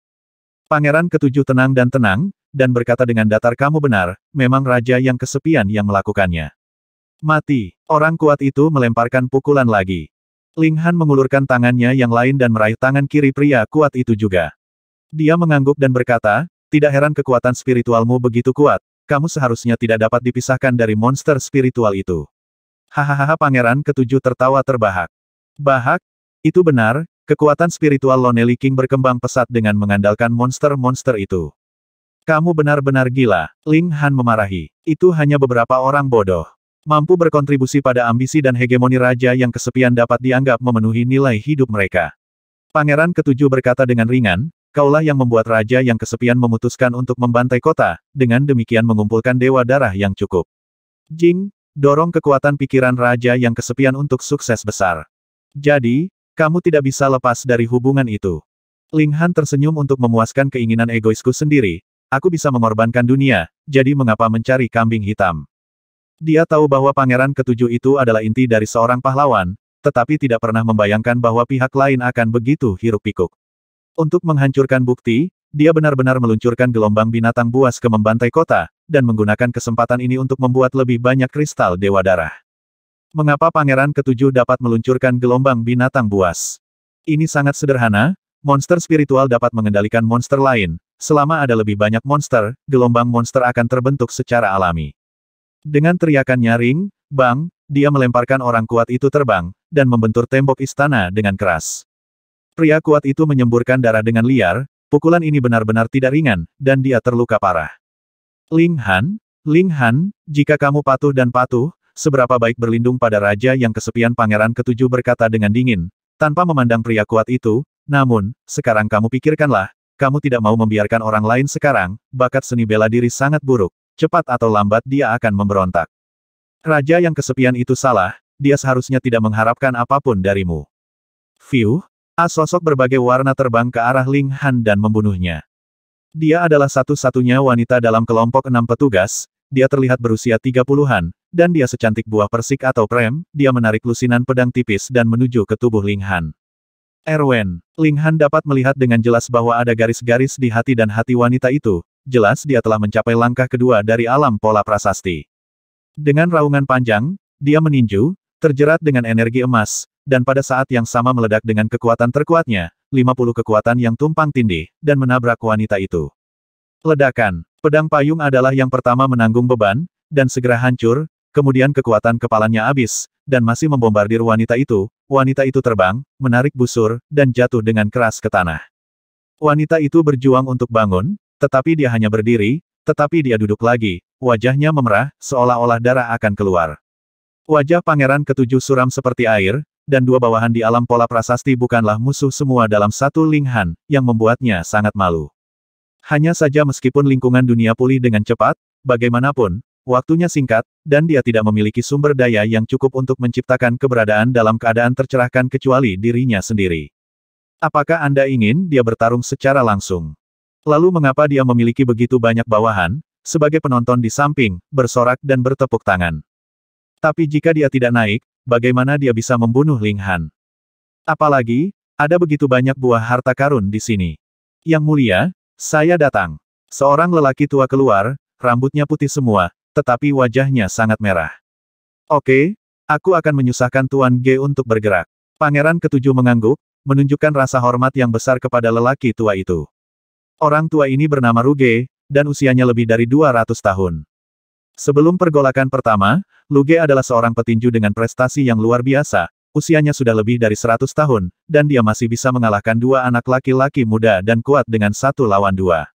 Pangeran ketujuh tenang dan tenang, dan berkata dengan datar kamu benar, memang raja yang kesepian yang melakukannya. Mati, orang kuat itu melemparkan pukulan lagi. Ling Han mengulurkan tangannya yang lain dan meraih tangan kiri pria kuat itu juga. Dia mengangguk dan berkata, tidak heran kekuatan spiritualmu begitu kuat, kamu seharusnya tidak dapat dipisahkan dari monster spiritual itu. Hahaha pangeran ketujuh tertawa terbahak. Bahak? Itu benar, kekuatan spiritual Lonely King berkembang pesat dengan mengandalkan monster-monster itu. Kamu benar-benar gila, Ling Han memarahi. Itu hanya beberapa orang bodoh. Mampu berkontribusi pada ambisi dan hegemoni raja yang kesepian dapat dianggap memenuhi nilai hidup mereka. Pangeran ketujuh berkata dengan ringan, kaulah yang membuat raja yang kesepian memutuskan untuk membantai kota, dengan demikian mengumpulkan dewa darah yang cukup. Jing, dorong kekuatan pikiran raja yang kesepian untuk sukses besar. Jadi, kamu tidak bisa lepas dari hubungan itu. Ling Han tersenyum untuk memuaskan keinginan egoisku sendiri, aku bisa mengorbankan dunia, jadi mengapa mencari kambing hitam? Dia tahu bahwa pangeran ketujuh itu adalah inti dari seorang pahlawan, tetapi tidak pernah membayangkan bahwa pihak lain akan begitu hiruk-pikuk. Untuk menghancurkan bukti, dia benar-benar meluncurkan gelombang binatang buas ke membantai kota, dan menggunakan kesempatan ini untuk membuat lebih banyak kristal Dewa Darah. Mengapa Pangeran Ketujuh dapat meluncurkan gelombang binatang buas? Ini sangat sederhana, monster spiritual dapat mengendalikan monster lain, selama ada lebih banyak monster, gelombang monster akan terbentuk secara alami. Dengan teriakan nyaring, bang, dia melemparkan orang kuat itu terbang, dan membentur tembok istana dengan keras. Pria kuat itu menyemburkan darah dengan liar, pukulan ini benar-benar tidak ringan, dan dia terluka parah. Ling Han, Ling Han, jika kamu patuh dan patuh, seberapa baik berlindung pada raja yang kesepian pangeran ketujuh berkata dengan dingin, tanpa memandang pria kuat itu, namun, sekarang kamu pikirkanlah, kamu tidak mau membiarkan orang lain sekarang, bakat seni bela diri sangat buruk, cepat atau lambat dia akan memberontak. Raja yang kesepian itu salah, dia seharusnya tidak mengharapkan apa pun darimu. Fiu, A sosok berbagai warna terbang ke arah Ling Han dan membunuhnya. Dia adalah satu-satunya wanita dalam kelompok enam petugas, dia terlihat berusia tiga puluhan, dan dia secantik buah persik atau prem, dia menarik lusinan pedang tipis dan menuju ke tubuh Ling Han. Erwen, Ling Han dapat melihat dengan jelas bahwa ada garis-garis di hati dan hati wanita itu, jelas dia telah mencapai langkah kedua dari alam pola prasasti. Dengan raungan panjang, dia meninju, terjerat dengan energi emas, dan pada saat yang sama meledak dengan kekuatan terkuatnya, 50 kekuatan yang tumpang tindih, dan menabrak wanita itu. Ledakan, pedang payung adalah yang pertama menanggung beban, dan segera hancur, kemudian kekuatan kepalanya habis, dan masih membombardir wanita itu, wanita itu terbang, menarik busur, dan jatuh dengan keras ke tanah. Wanita itu berjuang untuk bangun, tetapi dia hanya berdiri, tetapi dia duduk lagi, wajahnya memerah, seolah-olah darah akan keluar. Wajah pangeran ketujuh suram seperti air, dan dua bawahan di alam pola prasasti bukanlah musuh semua dalam satu linghan, yang membuatnya sangat malu. Hanya saja meskipun lingkungan dunia pulih dengan cepat, bagaimanapun, waktunya singkat, dan dia tidak memiliki sumber daya yang cukup untuk menciptakan keberadaan dalam keadaan tercerahkan kecuali dirinya sendiri. Apakah Anda ingin dia bertarung secara langsung? Lalu mengapa dia memiliki begitu banyak bawahan, sebagai penonton di samping, bersorak dan bertepuk tangan? Tapi jika dia tidak naik, bagaimana dia bisa membunuh Ling Han. Apalagi, ada begitu banyak buah harta karun di sini. Yang mulia, saya datang. Seorang lelaki tua keluar, rambutnya putih semua, tetapi wajahnya sangat merah. Oke, aku akan menyusahkan Tuan G untuk bergerak. Pangeran ketujuh mengangguk, menunjukkan rasa hormat yang besar kepada lelaki tua itu. Orang tua ini bernama Ruge, dan usianya lebih dari 200 tahun. Sebelum pergolakan pertama, Luge adalah seorang petinju dengan prestasi yang luar biasa, usianya sudah lebih dari 100 tahun, dan dia masih bisa mengalahkan dua anak laki-laki muda dan kuat dengan satu lawan dua.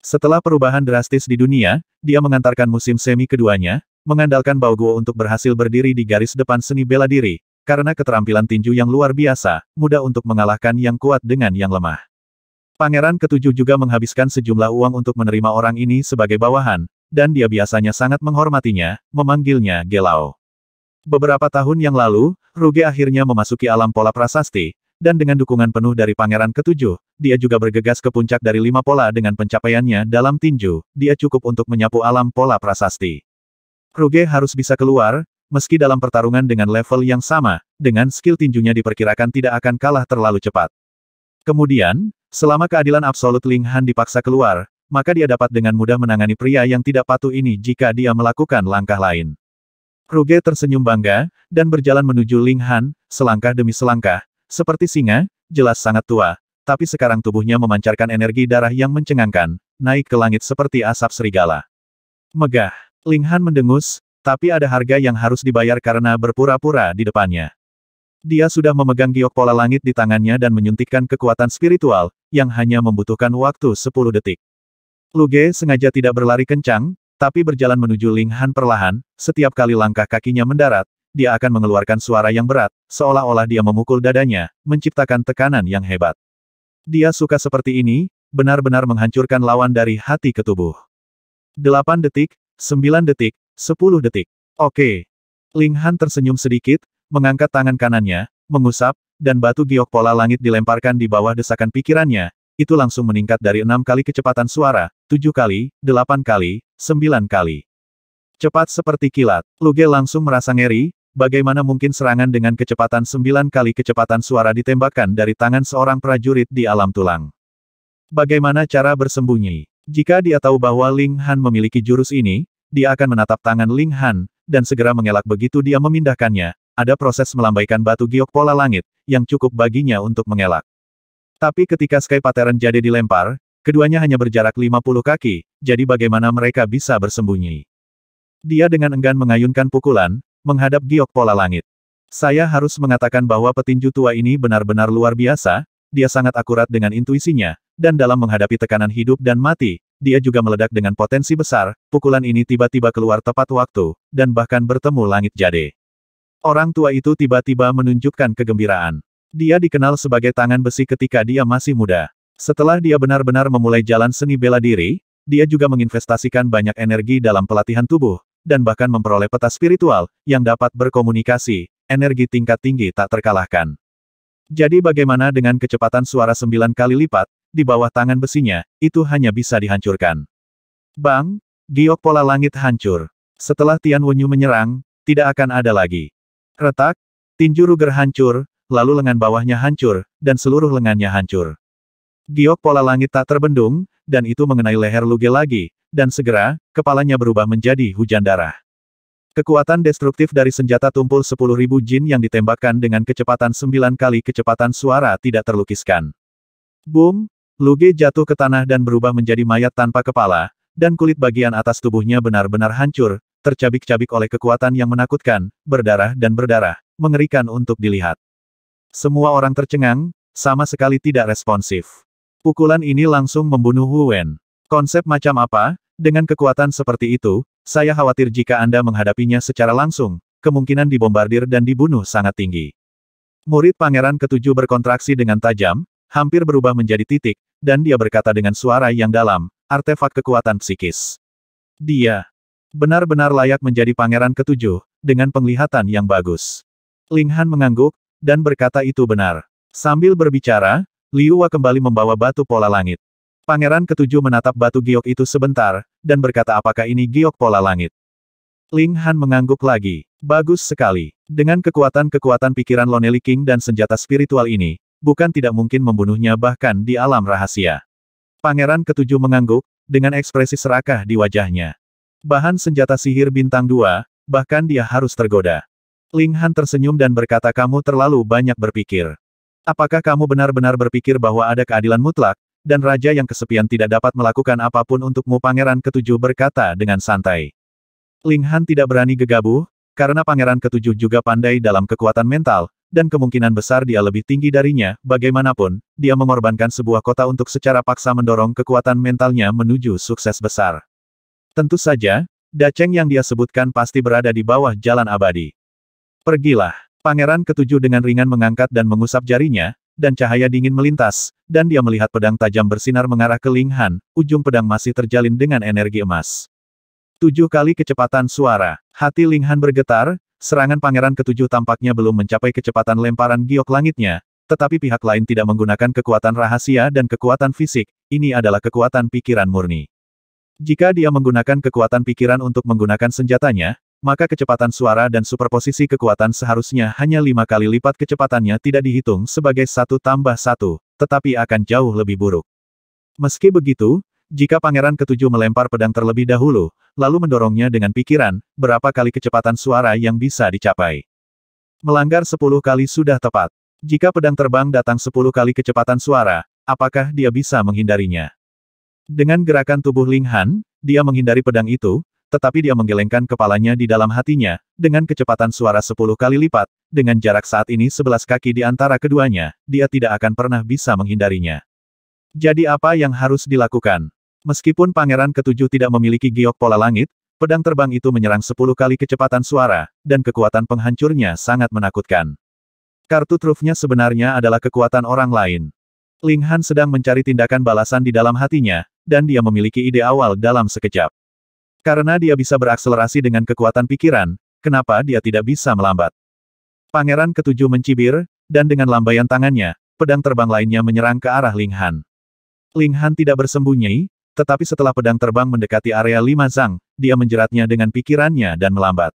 Setelah perubahan drastis di dunia, dia mengantarkan musim semi keduanya, mengandalkan Bao Guo untuk berhasil berdiri di garis depan seni bela diri, karena keterampilan tinju yang luar biasa, mudah untuk mengalahkan yang kuat dengan yang lemah. Pangeran ketujuh juga menghabiskan sejumlah uang untuk menerima orang ini sebagai bawahan, dan dia biasanya sangat menghormatinya, memanggilnya Gelao. Beberapa tahun yang lalu, Ruge akhirnya memasuki alam pola prasasti, dan dengan dukungan penuh dari pangeran ketujuh, dia juga bergegas ke puncak dari lima pola dengan pencapaiannya dalam tinju, dia cukup untuk menyapu alam pola prasasti. Ruge harus bisa keluar, meski dalam pertarungan dengan level yang sama, dengan skill tinjunya diperkirakan tidak akan kalah terlalu cepat. Kemudian, selama keadilan absolut Ling Han dipaksa keluar, maka dia dapat dengan mudah menangani pria yang tidak patuh ini jika dia melakukan langkah lain. Ruge tersenyum bangga, dan berjalan menuju Ling Han, selangkah demi selangkah, seperti singa, jelas sangat tua, tapi sekarang tubuhnya memancarkan energi darah yang mencengangkan, naik ke langit seperti asap serigala. Megah, Ling Han mendengus, tapi ada harga yang harus dibayar karena berpura-pura di depannya. Dia sudah memegang giok pola langit di tangannya dan menyuntikkan kekuatan spiritual, yang hanya membutuhkan waktu 10 detik. Luge sengaja tidak berlari kencang, tapi berjalan menuju Ling Han perlahan, setiap kali langkah kakinya mendarat, dia akan mengeluarkan suara yang berat, seolah-olah dia memukul dadanya, menciptakan tekanan yang hebat. Dia suka seperti ini, benar-benar menghancurkan lawan dari hati ke tubuh. 8 detik, 9 detik, 10 detik. Oke. Ling Han tersenyum sedikit, mengangkat tangan kanannya, mengusap, dan batu giok pola langit dilemparkan di bawah desakan pikirannya, itu langsung meningkat dari enam kali kecepatan suara, tujuh kali, delapan kali, sembilan kali. Cepat seperti kilat, Luge langsung merasa ngeri, bagaimana mungkin serangan dengan kecepatan sembilan kali kecepatan suara ditembakkan dari tangan seorang prajurit di alam tulang. Bagaimana cara bersembunyi? Jika dia tahu bahwa Ling Han memiliki jurus ini, dia akan menatap tangan Ling Han, dan segera mengelak begitu dia memindahkannya, ada proses melambaikan batu giok pola langit, yang cukup baginya untuk mengelak. Tapi ketika Sky Pattern Jade dilempar, keduanya hanya berjarak 50 kaki, jadi bagaimana mereka bisa bersembunyi? Dia dengan enggan mengayunkan pukulan, menghadap giok pola langit. Saya harus mengatakan bahwa petinju tua ini benar-benar luar biasa, dia sangat akurat dengan intuisinya, dan dalam menghadapi tekanan hidup dan mati, dia juga meledak dengan potensi besar, pukulan ini tiba-tiba keluar tepat waktu, dan bahkan bertemu langit jade. Orang tua itu tiba-tiba menunjukkan kegembiraan. Dia dikenal sebagai tangan besi ketika dia masih muda. Setelah dia benar-benar memulai jalan seni bela diri, dia juga menginvestasikan banyak energi dalam pelatihan tubuh, dan bahkan memperoleh peta spiritual, yang dapat berkomunikasi, energi tingkat tinggi tak terkalahkan. Jadi bagaimana dengan kecepatan suara sembilan kali lipat, di bawah tangan besinya, itu hanya bisa dihancurkan. Bang, giok pola langit hancur. Setelah Tian Wenyu menyerang, tidak akan ada lagi. Retak, tinju Ruger hancur, lalu lengan bawahnya hancur, dan seluruh lengannya hancur. Giok pola langit tak terbendung, dan itu mengenai leher Luge lagi, dan segera, kepalanya berubah menjadi hujan darah. Kekuatan destruktif dari senjata tumpul 10.000 jin yang ditembakkan dengan kecepatan 9 kali kecepatan suara tidak terlukiskan. Boom! Luge jatuh ke tanah dan berubah menjadi mayat tanpa kepala, dan kulit bagian atas tubuhnya benar-benar hancur, tercabik-cabik oleh kekuatan yang menakutkan, berdarah dan berdarah, mengerikan untuk dilihat. Semua orang tercengang, sama sekali tidak responsif. Pukulan ini langsung membunuh Wu Wen. Konsep macam apa, dengan kekuatan seperti itu, saya khawatir jika Anda menghadapinya secara langsung, kemungkinan dibombardir dan dibunuh sangat tinggi. Murid pangeran ketujuh berkontraksi dengan tajam, hampir berubah menjadi titik, dan dia berkata dengan suara yang dalam, artefak kekuatan psikis. Dia benar-benar layak menjadi pangeran ketujuh, dengan penglihatan yang bagus. Ling Han mengangguk, dan berkata itu benar. Sambil berbicara, Liu Wa kembali membawa batu pola langit. Pangeran ketujuh menatap batu giok itu sebentar, dan berkata apakah ini giok pola langit. Ling Han mengangguk lagi. Bagus sekali. Dengan kekuatan-kekuatan pikiran Lonely King dan senjata spiritual ini, bukan tidak mungkin membunuhnya bahkan di alam rahasia. Pangeran ketujuh mengangguk, dengan ekspresi serakah di wajahnya. Bahan senjata sihir bintang dua, bahkan dia harus tergoda. Ling Han tersenyum dan berkata kamu terlalu banyak berpikir. Apakah kamu benar-benar berpikir bahwa ada keadilan mutlak, dan raja yang kesepian tidak dapat melakukan apa pun untukmu pangeran ketujuh berkata dengan santai. Ling Han tidak berani gegabah, karena pangeran ketujuh juga pandai dalam kekuatan mental, dan kemungkinan besar dia lebih tinggi darinya, bagaimanapun, dia mengorbankan sebuah kota untuk secara paksa mendorong kekuatan mentalnya menuju sukses besar. Tentu saja, Daceng yang dia sebutkan pasti berada di bawah jalan abadi. Pergilah. Pangeran ketujuh dengan ringan mengangkat dan mengusap jarinya, dan cahaya dingin melintas, dan dia melihat pedang tajam bersinar mengarah ke Ling Han, ujung pedang masih terjalin dengan energi emas. Tujuh kali kecepatan suara. Hati Ling Han bergetar, serangan pangeran ketujuh tampaknya belum mencapai kecepatan lemparan giok langitnya, tetapi pihak lain tidak menggunakan kekuatan rahasia dan kekuatan fisik, ini adalah kekuatan pikiran murni. Jika dia menggunakan kekuatan pikiran untuk menggunakan senjatanya, maka kecepatan suara dan superposisi kekuatan seharusnya hanya lima kali lipat kecepatannya tidak dihitung sebagai satu tambah satu, tetapi akan jauh lebih buruk. Meski begitu, jika pangeran ketujuh melempar pedang terlebih dahulu, lalu mendorongnya dengan pikiran, berapa kali kecepatan suara yang bisa dicapai? Melanggar sepuluh kali sudah tepat. Jika pedang terbang datang sepuluh kali kecepatan suara, apakah dia bisa menghindarinya? Dengan gerakan tubuh Ling Han, dia menghindari pedang itu, tetapi dia menggelengkan kepalanya di dalam hatinya, dengan kecepatan suara sepuluh kali lipat, dengan jarak saat ini sebelas kaki di antara keduanya, dia tidak akan pernah bisa menghindarinya. Jadi apa yang harus dilakukan? Meskipun pangeran ketujuh tidak memiliki giok pola langit, pedang terbang itu menyerang sepuluh kali kecepatan suara, dan kekuatan penghancurnya sangat menakutkan. Kartu trufnya sebenarnya adalah kekuatan orang lain. Ling Han sedang mencari tindakan balasan di dalam hatinya, dan dia memiliki ide awal dalam sekejap. Karena dia bisa berakselerasi dengan kekuatan pikiran, kenapa dia tidak bisa melambat? Pangeran ketujuh mencibir, dan dengan lambaian tangannya, pedang terbang lainnya menyerang ke arah Ling Han. Ling Han tidak bersembunyi, tetapi setelah pedang terbang mendekati area lima zang, dia menjeratnya dengan pikirannya dan melambat.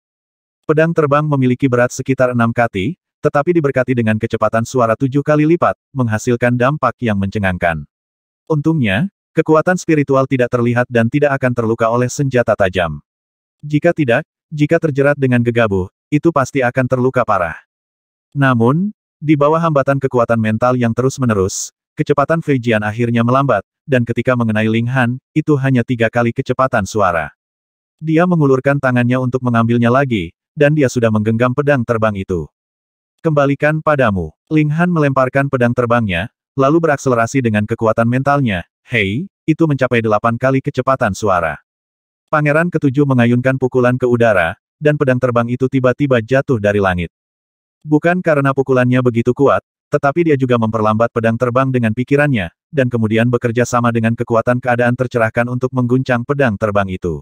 Pedang terbang memiliki berat sekitar enam kati, tetapi diberkati dengan kecepatan suara tujuh kali lipat, menghasilkan dampak yang mencengangkan. Untungnya, Kekuatan spiritual tidak terlihat dan tidak akan terluka oleh senjata tajam. Jika tidak, jika terjerat dengan gegabah, itu pasti akan terluka parah. Namun, di bawah hambatan kekuatan mental yang terus-menerus, kecepatan Fei Jian akhirnya melambat, dan ketika mengenai Ling Han, itu hanya tiga kali kecepatan suara. Dia mengulurkan tangannya untuk mengambilnya lagi, dan dia sudah menggenggam pedang terbang itu. Kembalikan padamu. Ling Han melemparkan pedang terbangnya, lalu berakselerasi dengan kekuatan mentalnya, Hei, itu mencapai delapan kali kecepatan suara. Pangeran ketujuh mengayunkan pukulan ke udara, dan pedang terbang itu tiba-tiba jatuh dari langit. Bukan karena pukulannya begitu kuat, tetapi dia juga memperlambat pedang terbang dengan pikirannya, dan kemudian bekerja sama dengan kekuatan keadaan tercerahkan untuk mengguncang pedang terbang itu.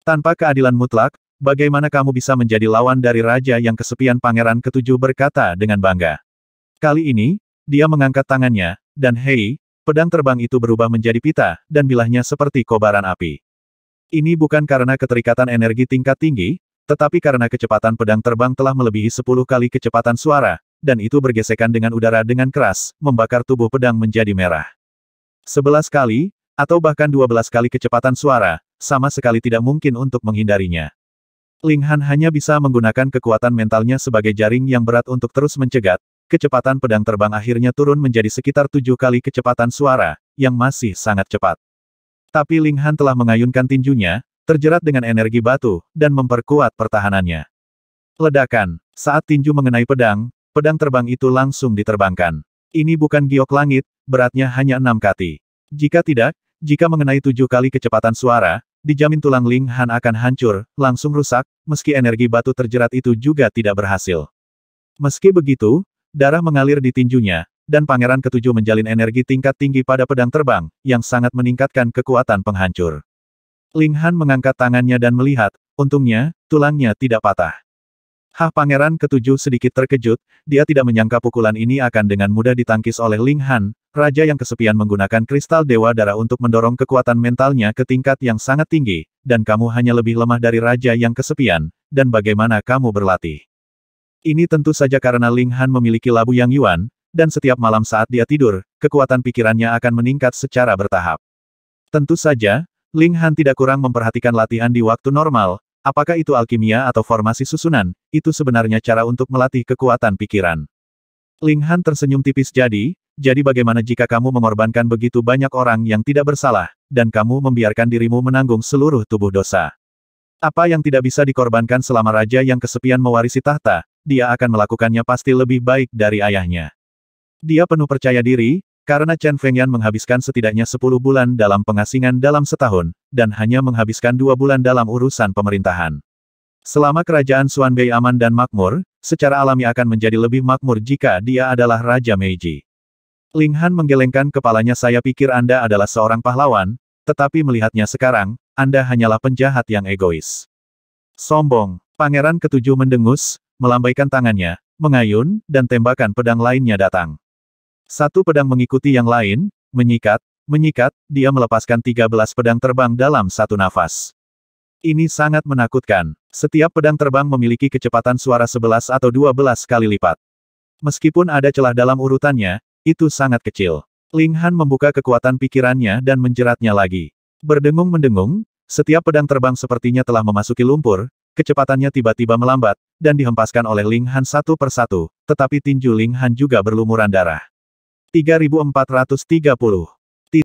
Tanpa keadilan mutlak, bagaimana kamu bisa menjadi lawan dari raja yang kesepian pangeran ketujuh berkata dengan bangga. Kali ini, dia mengangkat tangannya, dan hei, Pedang terbang itu berubah menjadi pita, dan bilahnya seperti kobaran api. Ini bukan karena keterikatan energi tingkat tinggi, tetapi karena kecepatan pedang terbang telah melebihi 10 kali kecepatan suara, dan itu bergesekan dengan udara dengan keras, membakar tubuh pedang menjadi merah. 11 kali, atau bahkan 12 kali kecepatan suara, sama sekali tidak mungkin untuk menghindarinya. Ling Han hanya bisa menggunakan kekuatan mentalnya sebagai jaring yang berat untuk terus mencegat, kecepatan pedang terbang akhirnya turun menjadi sekitar tujuh kali kecepatan suara, yang masih sangat cepat. Tapi Ling Han telah mengayunkan tinjunya, terjerat dengan energi batu, dan memperkuat pertahanannya. Ledakan. Saat tinju mengenai pedang, pedang terbang itu langsung diterbangkan. Ini bukan giok langit, beratnya hanya enam kati. Jika tidak, jika mengenai tujuh kali kecepatan suara, dijamin tulang Ling Han akan hancur, langsung rusak, meski energi batu terjerat itu juga tidak berhasil. Meski begitu, Darah mengalir di tinjunya, dan pangeran ketujuh menjalin energi tingkat tinggi pada pedang terbang, yang sangat meningkatkan kekuatan penghancur. Ling Han mengangkat tangannya dan melihat, untungnya, tulangnya tidak patah. Hah pangeran ketujuh sedikit terkejut, dia tidak menyangka pukulan ini akan dengan mudah ditangkis oleh Ling Han, raja yang kesepian menggunakan kristal dewa darah untuk mendorong kekuatan mentalnya ke tingkat yang sangat tinggi, dan kamu hanya lebih lemah dari raja yang kesepian, dan bagaimana kamu berlatih. Ini tentu saja karena Ling Han memiliki labu yang Yuan, dan setiap malam saat dia tidur, kekuatan pikirannya akan meningkat secara bertahap. Tentu saja, Ling Han tidak kurang memperhatikan latihan di waktu normal, apakah itu alkimia atau formasi susunan, itu sebenarnya cara untuk melatih kekuatan pikiran. Ling Han tersenyum tipis jadi, jadi bagaimana jika kamu mengorbankan begitu banyak orang yang tidak bersalah, dan kamu membiarkan dirimu menanggung seluruh tubuh dosa? Apa yang tidak bisa dikorbankan selama raja yang kesepian mewarisi tahta, dia akan melakukannya pasti lebih baik dari ayahnya. Dia penuh percaya diri, Karena Chen Fengyan menghabiskan setidaknya 10 bulan dalam pengasingan dalam setahun, dan hanya menghabiskan dua bulan dalam urusan pemerintahan. Selama kerajaan Xuanbei aman dan makmur, secara alami akan menjadi lebih makmur jika dia adalah Raja Meiji. Ling Han menggelengkan kepalanya saya pikir Anda adalah seorang pahlawan, tetapi melihatnya sekarang, Anda hanyalah penjahat yang egois. Sombong, Pangeran Ketujuh mendengus, melambaikan tangannya, mengayun, dan tembakan pedang lainnya datang. Satu pedang mengikuti yang lain, menyikat, menyikat, dia melepaskan 13 pedang terbang dalam satu nafas. Ini sangat menakutkan. Setiap pedang terbang memiliki kecepatan suara 11 atau 12 kali lipat. Meskipun ada celah dalam urutannya, itu sangat kecil. Ling Han membuka kekuatan pikirannya dan menjeratnya lagi. Berdengung-mendengung, setiap pedang terbang sepertinya telah memasuki lumpur, kecepatannya tiba-tiba melambat, dan dihempaskan oleh Ling Han satu persatu, tetapi tinju Ling Han juga berlumuran darah. 3430.